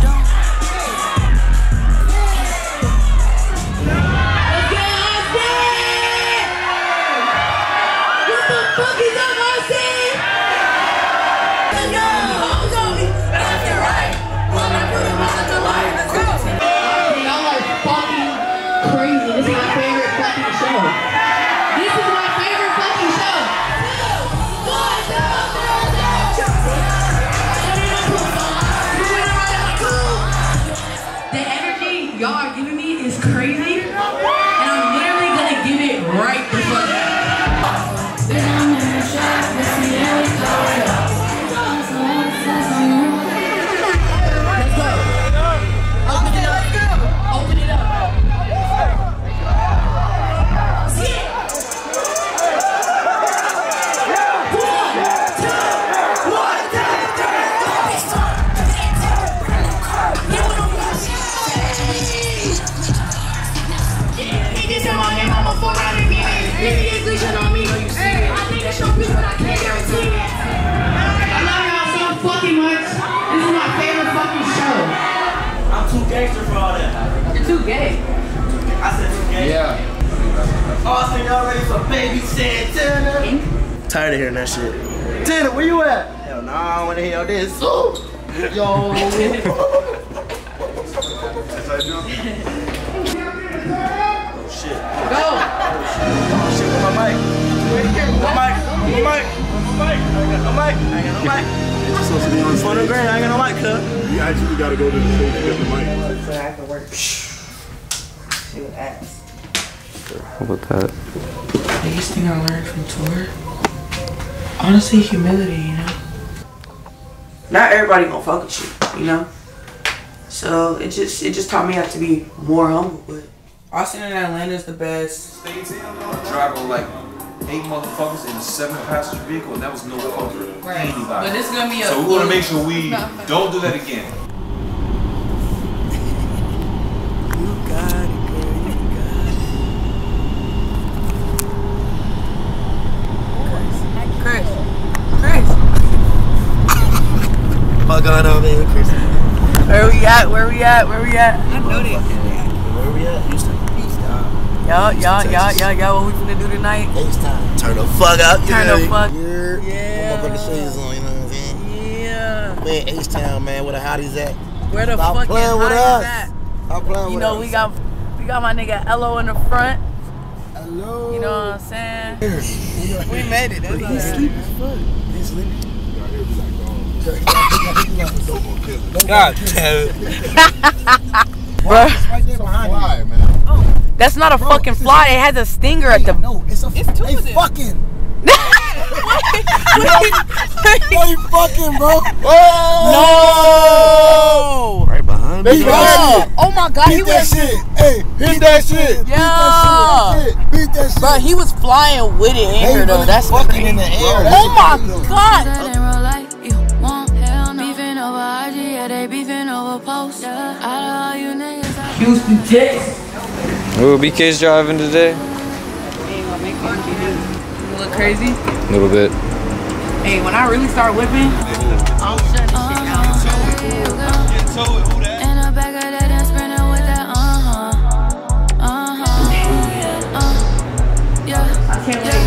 I said too gangster. Yeah. Austin, y'all ready for baby Santana? Hmm? Tired of hearing that shit. Tanner, where you at? Hell no, I don't want to hear this. Ooh. Yo. That's how you do. oh shit. Go. Oh shit, where my mic? My mic? My mic? My mic? I ain't got no mic. I ain't got no mic. You're supposed to be on For the stage. grand, I ain't got no mic, cuz. You actually gotta go to the stage to get the mic. So I can work. See what ass. How about that? Biggest thing I learned from tour, honestly, humility. You know, not everybody gonna fuck with you. You know, so it just it just taught me how to be more humble. But Austin and Atlanta is the best. Driving like eight motherfuckers in a seven passenger vehicle, and that was no fun for Right. anybody. But this is gonna be a- So we want to make sure we [LAUGHS] don't do that again. Fuck on over here, Chris. where we at? Where we at? Where we at? I know this. Where we at? Houston. Houston. Y'all, y'all, y'all, y'all, y'all, what we finna do tonight? H-Town. Turn the fuck up. you Turn know the what I fuck. mean? Yeah. Yeah. Put my shades on, you know what I'm saying? Yeah. Man, H-Town, man, where the hotties at? Where the Stop fucking playing with hotties us. at? Stop playing You know us. we got we got my nigga Elo in the front. Hello. You know what I'm saying? [LAUGHS] we made it. That's all He's right. sleep as fuck. He's sleeping. God [LAUGHS] damn it. Right there behind Fly, you. man. Oh. That's not a Bro, fucking it's a- fly. It has a stinger at the. No, it's a. It's two they of them. fucking. [LAUGHS] They fucking, bro. No. Right behind They me. got Oh, oh my god, he Beat that was. shit. Hey, hit that shit. Yeah. Beat that shit. Bro, he was flying with it in They here though. That's fucking in the air. Oh my That's god. Yeah, they beefing over posts. Out of all you niggas, Houston, Texas. Ooh, BK's driving today. Look crazy. A little bit. Hey, when I really start whipping, I'm shutting shit down. In the back of that and spinning with that, uh-huh. Uh-huh. Uh, yeah. I can't wait.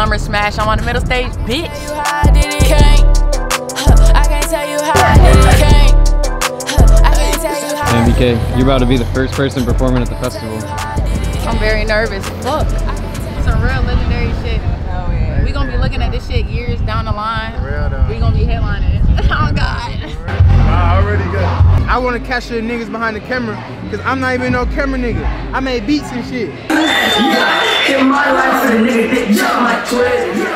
Summer smash. I'm on the middle stage, bitch. I did it. Can't. I can't tell you how I did it. Can't. I can't tell you how. MBK, you're about to be the first person performing at the festival. I'm very nervous. Look, it's some real legendary shit. We gonna be looking at this shit years down the line. We're gonna be headlining. [LAUGHS] oh God. I already got. I want to catch the niggas behind the camera because I'm not even no camera nigga. I made beats and shit. In my life, for the nigga that jump my twist.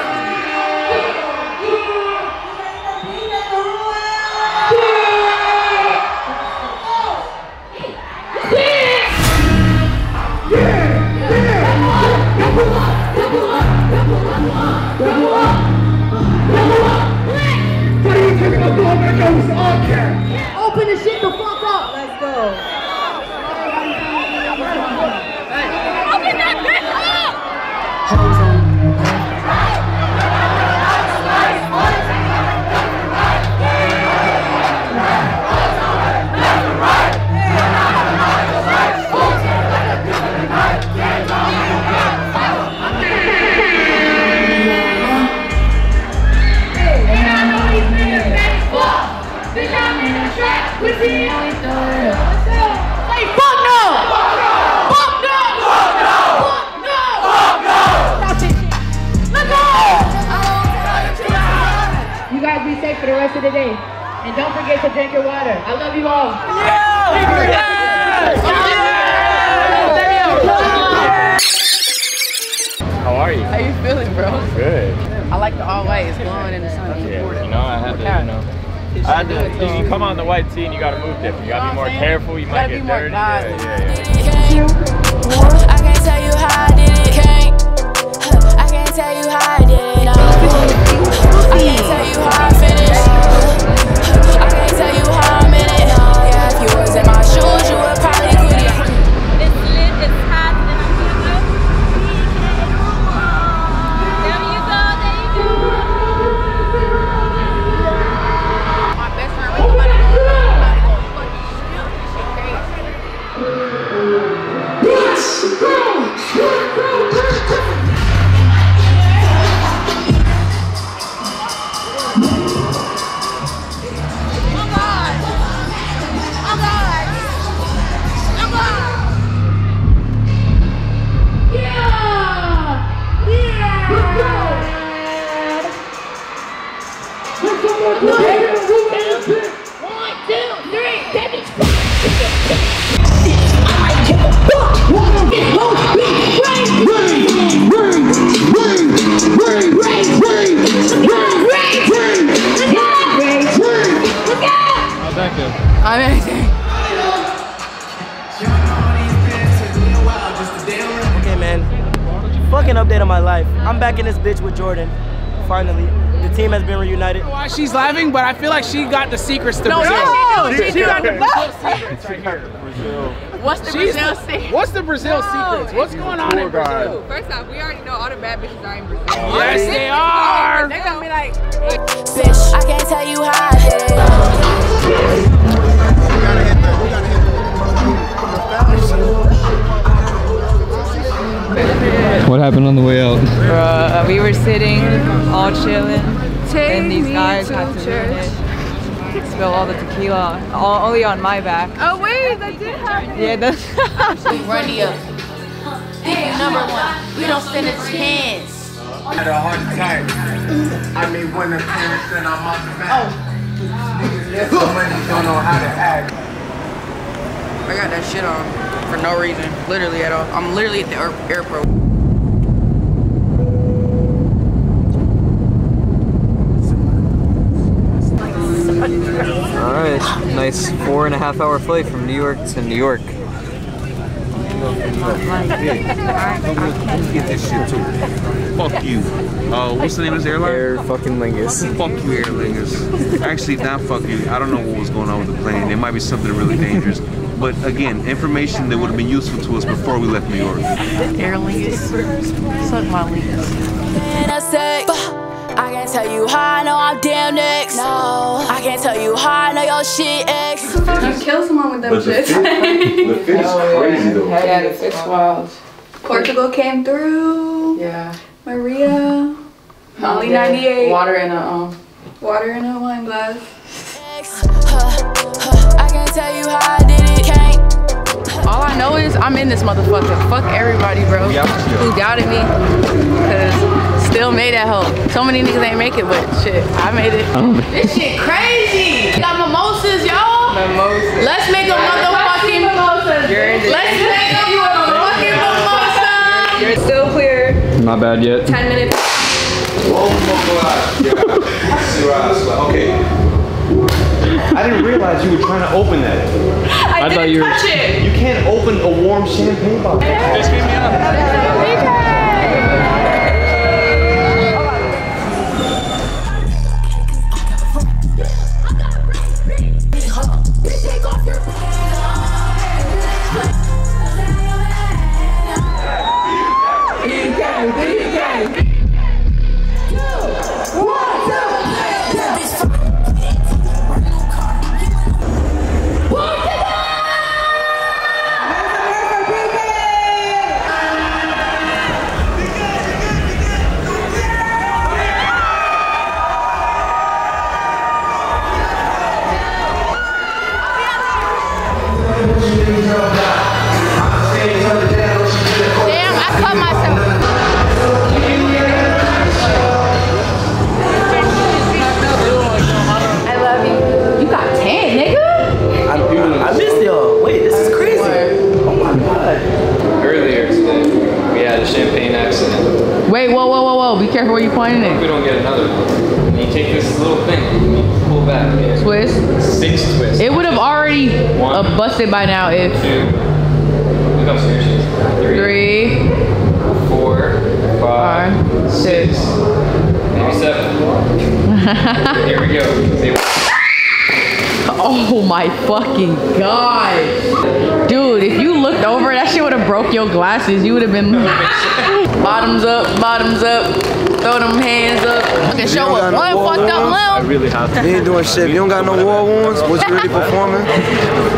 For the rest of the day. And don't forget to drink your water. I love you all. How are you? How you feeling, bro? Good. I like the all white. It's glowing in the sun. Yeah, you know, I had to, you know. I had to, you, you come on the white tee and you gotta move different. You gotta be more careful, you might get be dirty. godly. Yeah, yeah, I can't tell you how I did it. Can't. I can't tell you how I did it. Amazing. Okay, man. Fucking update on my life. I'm back in this bitch with Jordan. Finally. The team has been reunited. Why she's laughing, but I feel like she got the secrets to No, Brazil. no, she- she got the Brazil secrets right here. What's the She's Brazil secret? What's the Brazil No, secrets? What's going on in Brazil? First off, we already know all the bad bitches are in Brazil. Yes, they are. They're gonna be like, Bitch, I can't tell you how What happened on the way out? Bruh, we were sitting, all chilling, and these guys had to church. it. Spill all the tequila, all, only on my back. Oh wait, that did happen. Yeah, that's. [LAUGHS] Run you up. If you number one, we don't stand a chance. I Had a hard time. I mean, when the parents and I'm on the back. Oh. Niggas get so money, don't know how to act. I got that shit on for no reason, literally at all. I'm literally at the air- airport. Alright, nice four and a half hour flight from New York to New York. Get this shit too. Fuck you. Uh, what's the name of this airline? Aer fucking Lingus. Fuck you, Aer Lingus. Actually, not fuck you. I don't know what was going on with the plane. It might be something really dangerous. But again, information that would have been useful to us before we left New York. Aer Lingus. Suck my lingus. I can't tell you how I know I'm damn next. No, I can't tell you how I know your shit X. You kill someone with them But the shits. fit, the fit is crazy though. Yeah, the fit's wild. Portugal came through. Yeah. Maria. Molly Yeah. 98. Water in a um. Water in a wine glass. I can't tell you how I did it. Can't. All I know is I'm in this motherfucker. Fuck everybody, bro. Who doubted me? Cause still made that hoe. So many niggas ain't make it, but shit, I made it. [LAUGHS] This shit crazy. Got mimosas, y'all. Mimosas. Let's make a motherfucking mimosa. You're in the- Let's make a motherfucking mimosa. You're still clear. Not bad yet. 10 minutes. [LAUGHS] Okay. I didn't realize you were trying to open that. I, thought didn't you were- touch it. You can't open a warm champagne bottle. Busted by now if Two. Three. three, Four. Five. five, six. Maybe seven. [LAUGHS] Here we go. Oh my fucking god. Dude, if you looked over, that shit would have broke your glasses. You would have been [LAUGHS] [LAUGHS] bottoms up, bottoms up, throw them hands up. Fucking show us one fucked up limb. really have to. You ain't doing shit. You don't got no war wounds. Was you really performing?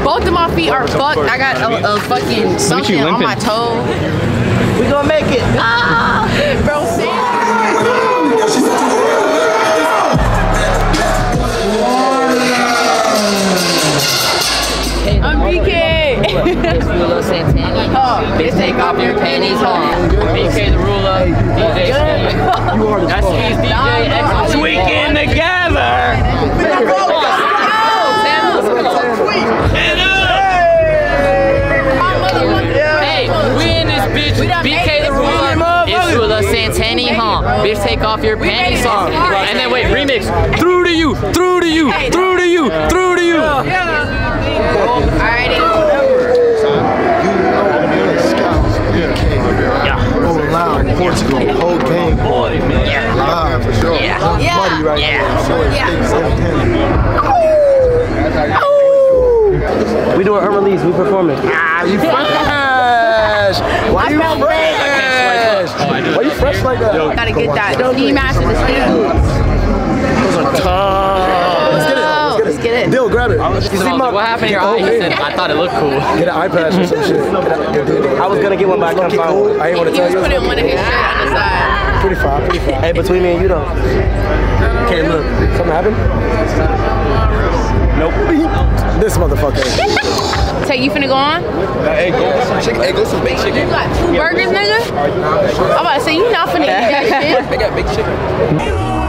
Both of my feet are fucked. I got a, a fucking something on my toe. We gonna make it. Ah, bro, BK. Rulo Santana. Oh, Bitch, take off your panties home. BK the Rula. DJ Steve. That's Steve's DJ. X Tweaking together. Hey, we in this bitch. BK the Rula. It's Rulo Santana, huh? Bitch, take off your panties home. And then wait, remix. Through to you, through to you, through to you, through to you. Going loud. Portugal. Whole game. Live for sure. Yeah. That's Yeah. Buddy right Yeah. there. Sure, Yeah. things entertaining. We doing unreleased. We performing. Ah, you fresh. Why you fresh? Why you fresh like that? Gotta get that ski mask and the ski boots. Those are tough. Let's get it. Let's it. Bill, grab it. You see my- what happened to your eye? He said, I thought it looked cool. Get an eye patch or some [LAUGHS] shit. I was gonna get one, but I couldn't find one. I ain't want to tell He tell was you. putting one of his shirt on the side. Pretty fine, pretty fine. Hey, between me and you though. Okay, look. Something happened? Nope. [LAUGHS] This motherfucker. [LAUGHS] Tay, you finna go on? Hey, go get some chicken. Hey, go some baked chicken. You got two burgers, nigga? I'm about to say, you not finna eat that shit. They got big chicken.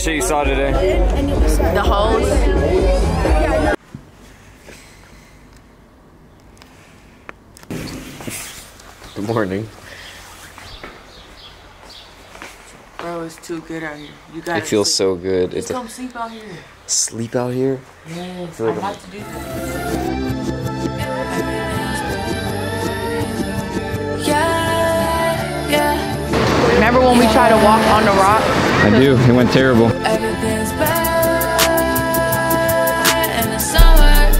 Craziest shit you saw today? The hoes. Good morning. Bro, it's too good out here. You got It feels so good. Just It's come sleep out here. sleep out here. Yes, feel like I'm I'm- about to do that. Yeah, yeah. Remember when we tried to walk on the rock? I do. It went terrible. Everything's bad in the summer.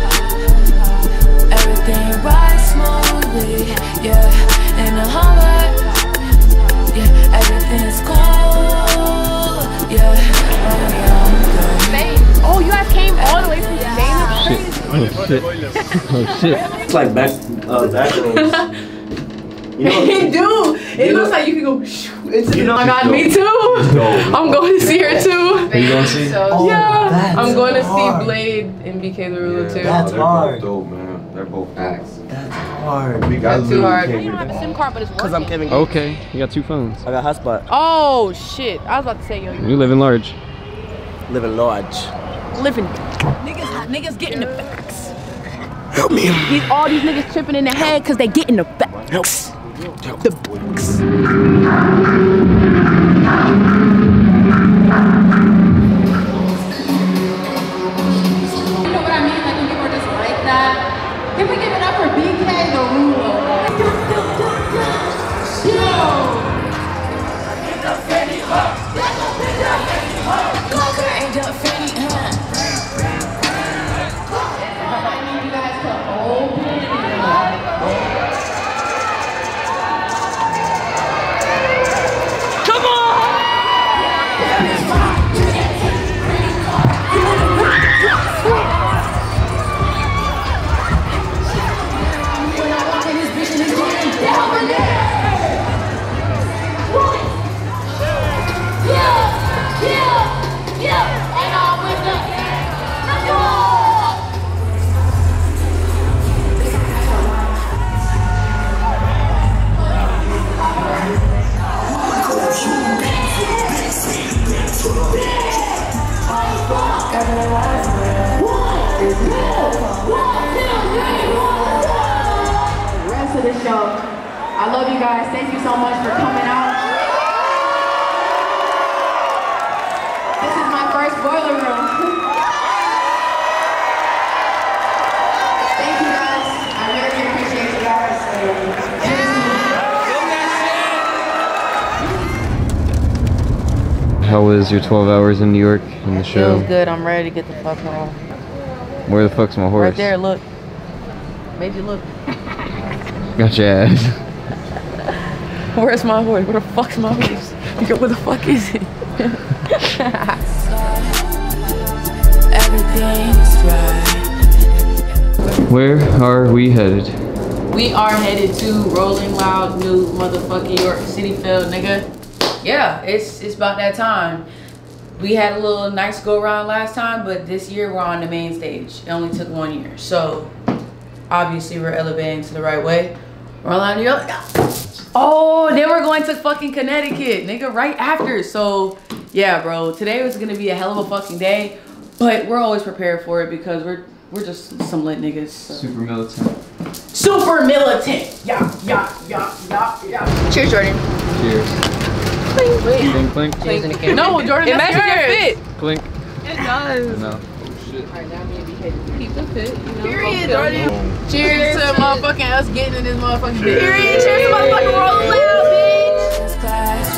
Everything rides smoothly, yeah. In the Hummer, yeah. Everything's cool, yeah. Oh. Oh, you guys came all the way from Spain? Oh shit. [LAUGHS] Oh shit. It's like back, uh, back [LAUGHS] You know, It do. It looks like you can go shoo into You know- Oh my god, me too. I'm going to see her too. Are you going to see? So, oh, yeah, I'm going to hard. see Blade and BK Larula too. That's hard. Dope, man. They're both dope. That's hard. We got Too hard. You don't have a SIM card, but it's Cause I'm working. Kevin. Okay, you got two phones. I got hotspot. Oh shit! I was about to say yo, You live in large. Living large. living. Niggas, niggas getting the facts. Help me. These all these niggas tripping in the head because they getting the facts. Help. The facts. Was your 12 hours in New York in the show? Feels good. I'm ready to get the fuck home. Where the fuck's my horse? Right there, look. Made you look. Got your ass. [LAUGHS] Where's my horse? Where the fuck's my horse? [LAUGHS] Yo, where the fuck is it? [LAUGHS] Everything's right. Where are we headed? We are headed to Rolling Loud New Motherfucking York City Field, nigga. Yeah, it's it's about that time. We had a little nice go around last time, but this year we're on the main stage. It only took one year. So obviously we're elevating to the right way. Rolling Loud New York. Oh, then we're going to fucking Connecticut, nigga, right after. So yeah, bro. Today was gonna be a hell of a fucking day. But we're always prepared for it because we're we're just some lit niggas. so. Super militant. super militant. Yeah, yeah, yeah, yeah, yeah. Cheers, Jordan. Cheers. Clink, clink. Clink. No, Jordan, It that's matches your fit. Clink. It does. No. Keep the fit. You know, Period, Jordan. you. Cheers to motherfucking us getting in this motherfucking bitch. Period. Cheers to motherfucking rolling loud, bitch.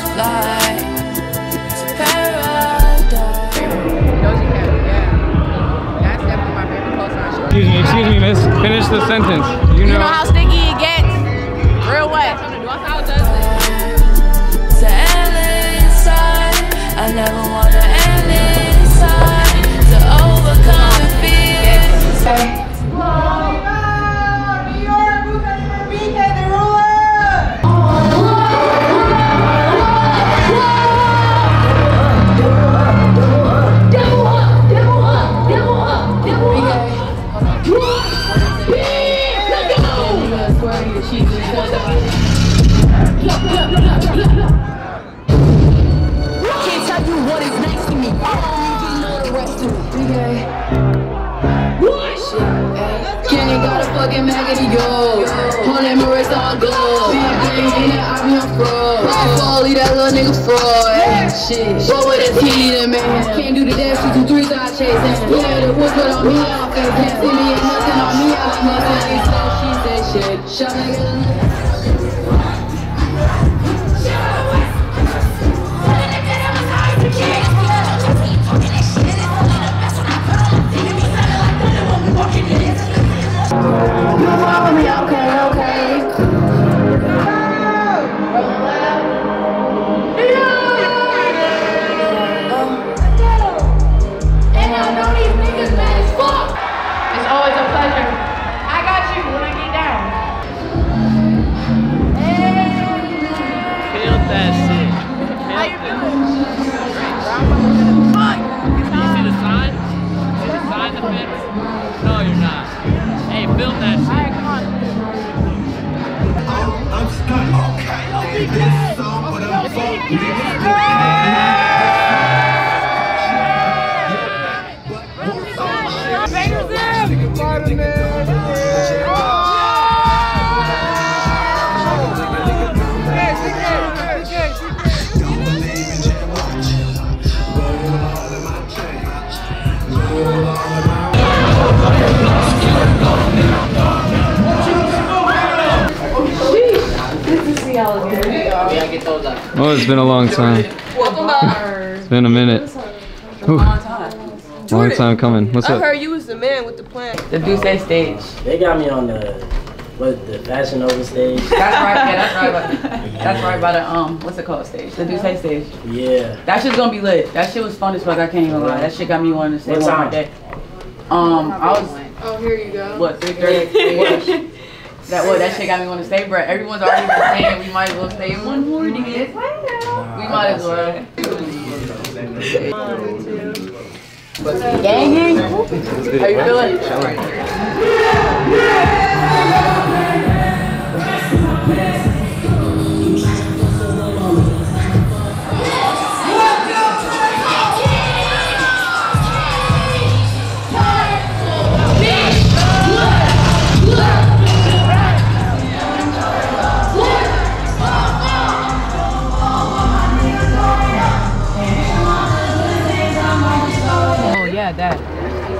Excuse me, excuse me, miss. Finish the sentence. You You know. know how sticky it gets? Real wet. I fucking maggoty go. Hundred mirrors on glow. Big that I be on fraud. Folly that little nigga fraud. Shit. What with his heat man? Can't do the dash, two, two, three, I chasing. Yeah, the woods, but on me, I don't feel. Can't see me, ain't nothing on me, I like nothing. He said, she said shit. Shot nigga. Oh, it's been a long time. Welcome back. It's been a minute. Ooh, long time coming. What's I up? heard you was the man with the plan. The Duce stage. They got me on the what the Fashion Nova stage. That's right. Yeah, that's right. By, that's right by the um, what's it called stage? The Duce stage. Yeah. That shit's gonna be lit. That shit was fun as fuck. I can't even lie. That shit got me wanting to stay What one more day. Um, I was Oh, here you go. what three thirty. [LAUGHS] What? That what? That shit got me want to stay, bro. Everyone's already been saying we might as well stay one more nigga. We might as well. Gang gang. How you feeling?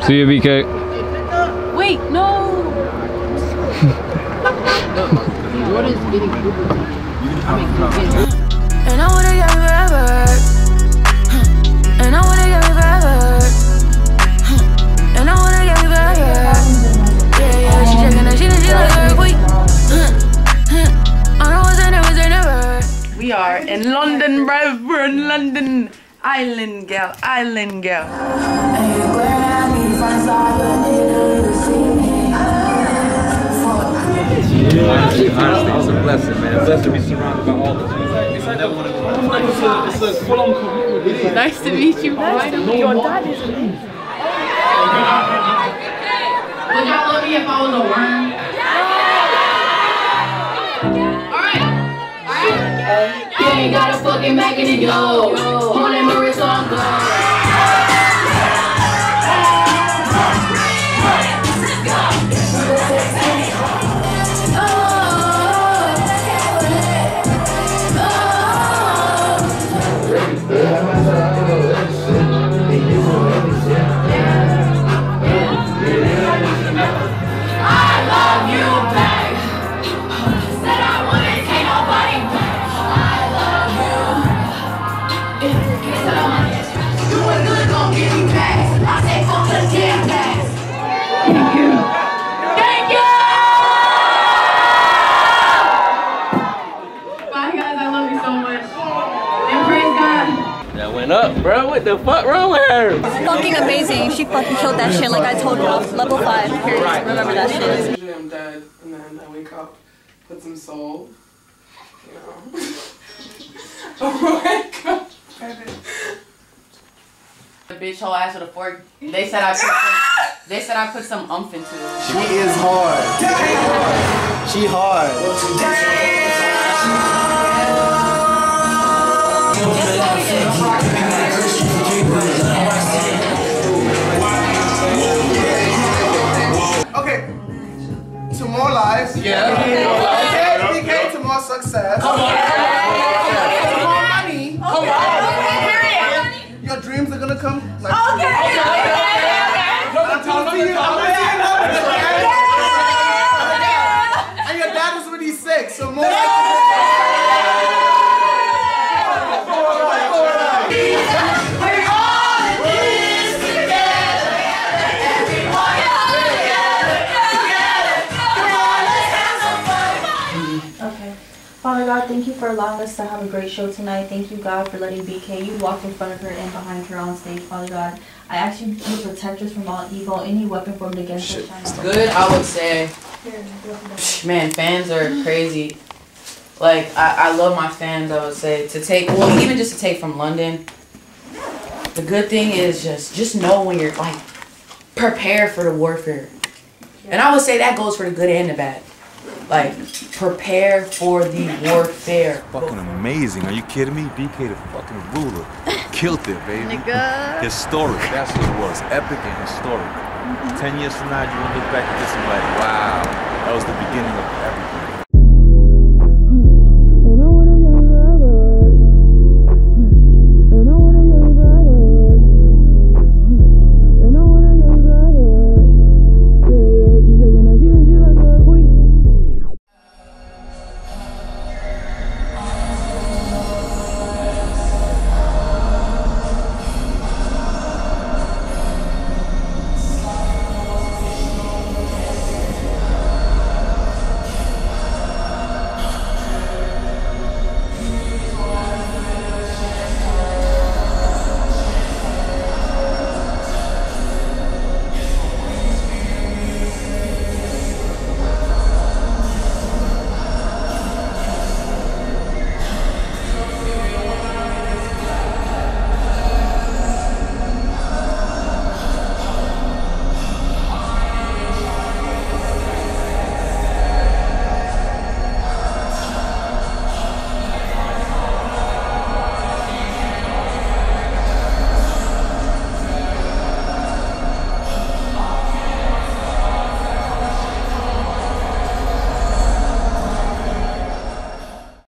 See you, BK. Wait, no. What is getting And I wanna get me forever. And I wanna get me forever. And I wanna get me forever. Yeah, yeah, she checking that, she she like her quick. I know what's in it, what's in never. We are in London, bruv. We're in London. Island girl, island gal. Honestly, it's a blessing, man. A blessing to be surrounded by all of you. It's never one of those. Nice to meet you. Nice to meet you. Your dad is Would y'all love me if I was a worm? You ain't got a fucking maggoty go. On that mirrors on what the fuck wrong with her? Fucking amazing. She fucking killed that shit like I told you. Level 5. Period. Remember that shit. Usually I'm dead, and then I wake up, put some soul, you know. [LAUGHS] oh my god. The bitch whole ass with a fork. They said I put some, [LAUGHS] they said I put some umph into it. She is hard. She hard. Okay. Lives. Yeah. Okay, BK to more success. Come on. To more money. Come on. Your dreams are gonna come. For allowing us to have a great show tonight. Thank you, God, for letting BK. You walked in front of her and behind her on stage, Father God. I ask you to protect us from all evil, any weapon formed against us. shall Good, I would say. Man, fans are [GASPS] crazy. Like I, I love my fans. I would say to take well, even just to take from London. The good thing is just just know when you're like prepare for the warfare, and I would say that goes for the good and the bad. Like prepare for the warfare. Fucking amazing. Are you kidding me? BK the fucking Rula. Killed it, baby. Nigga. Historic. That's what it was. Epic and historic. Mm-hmm. Ten years from now, you're going to look back at this and be like, wow, that was the beginning of everything.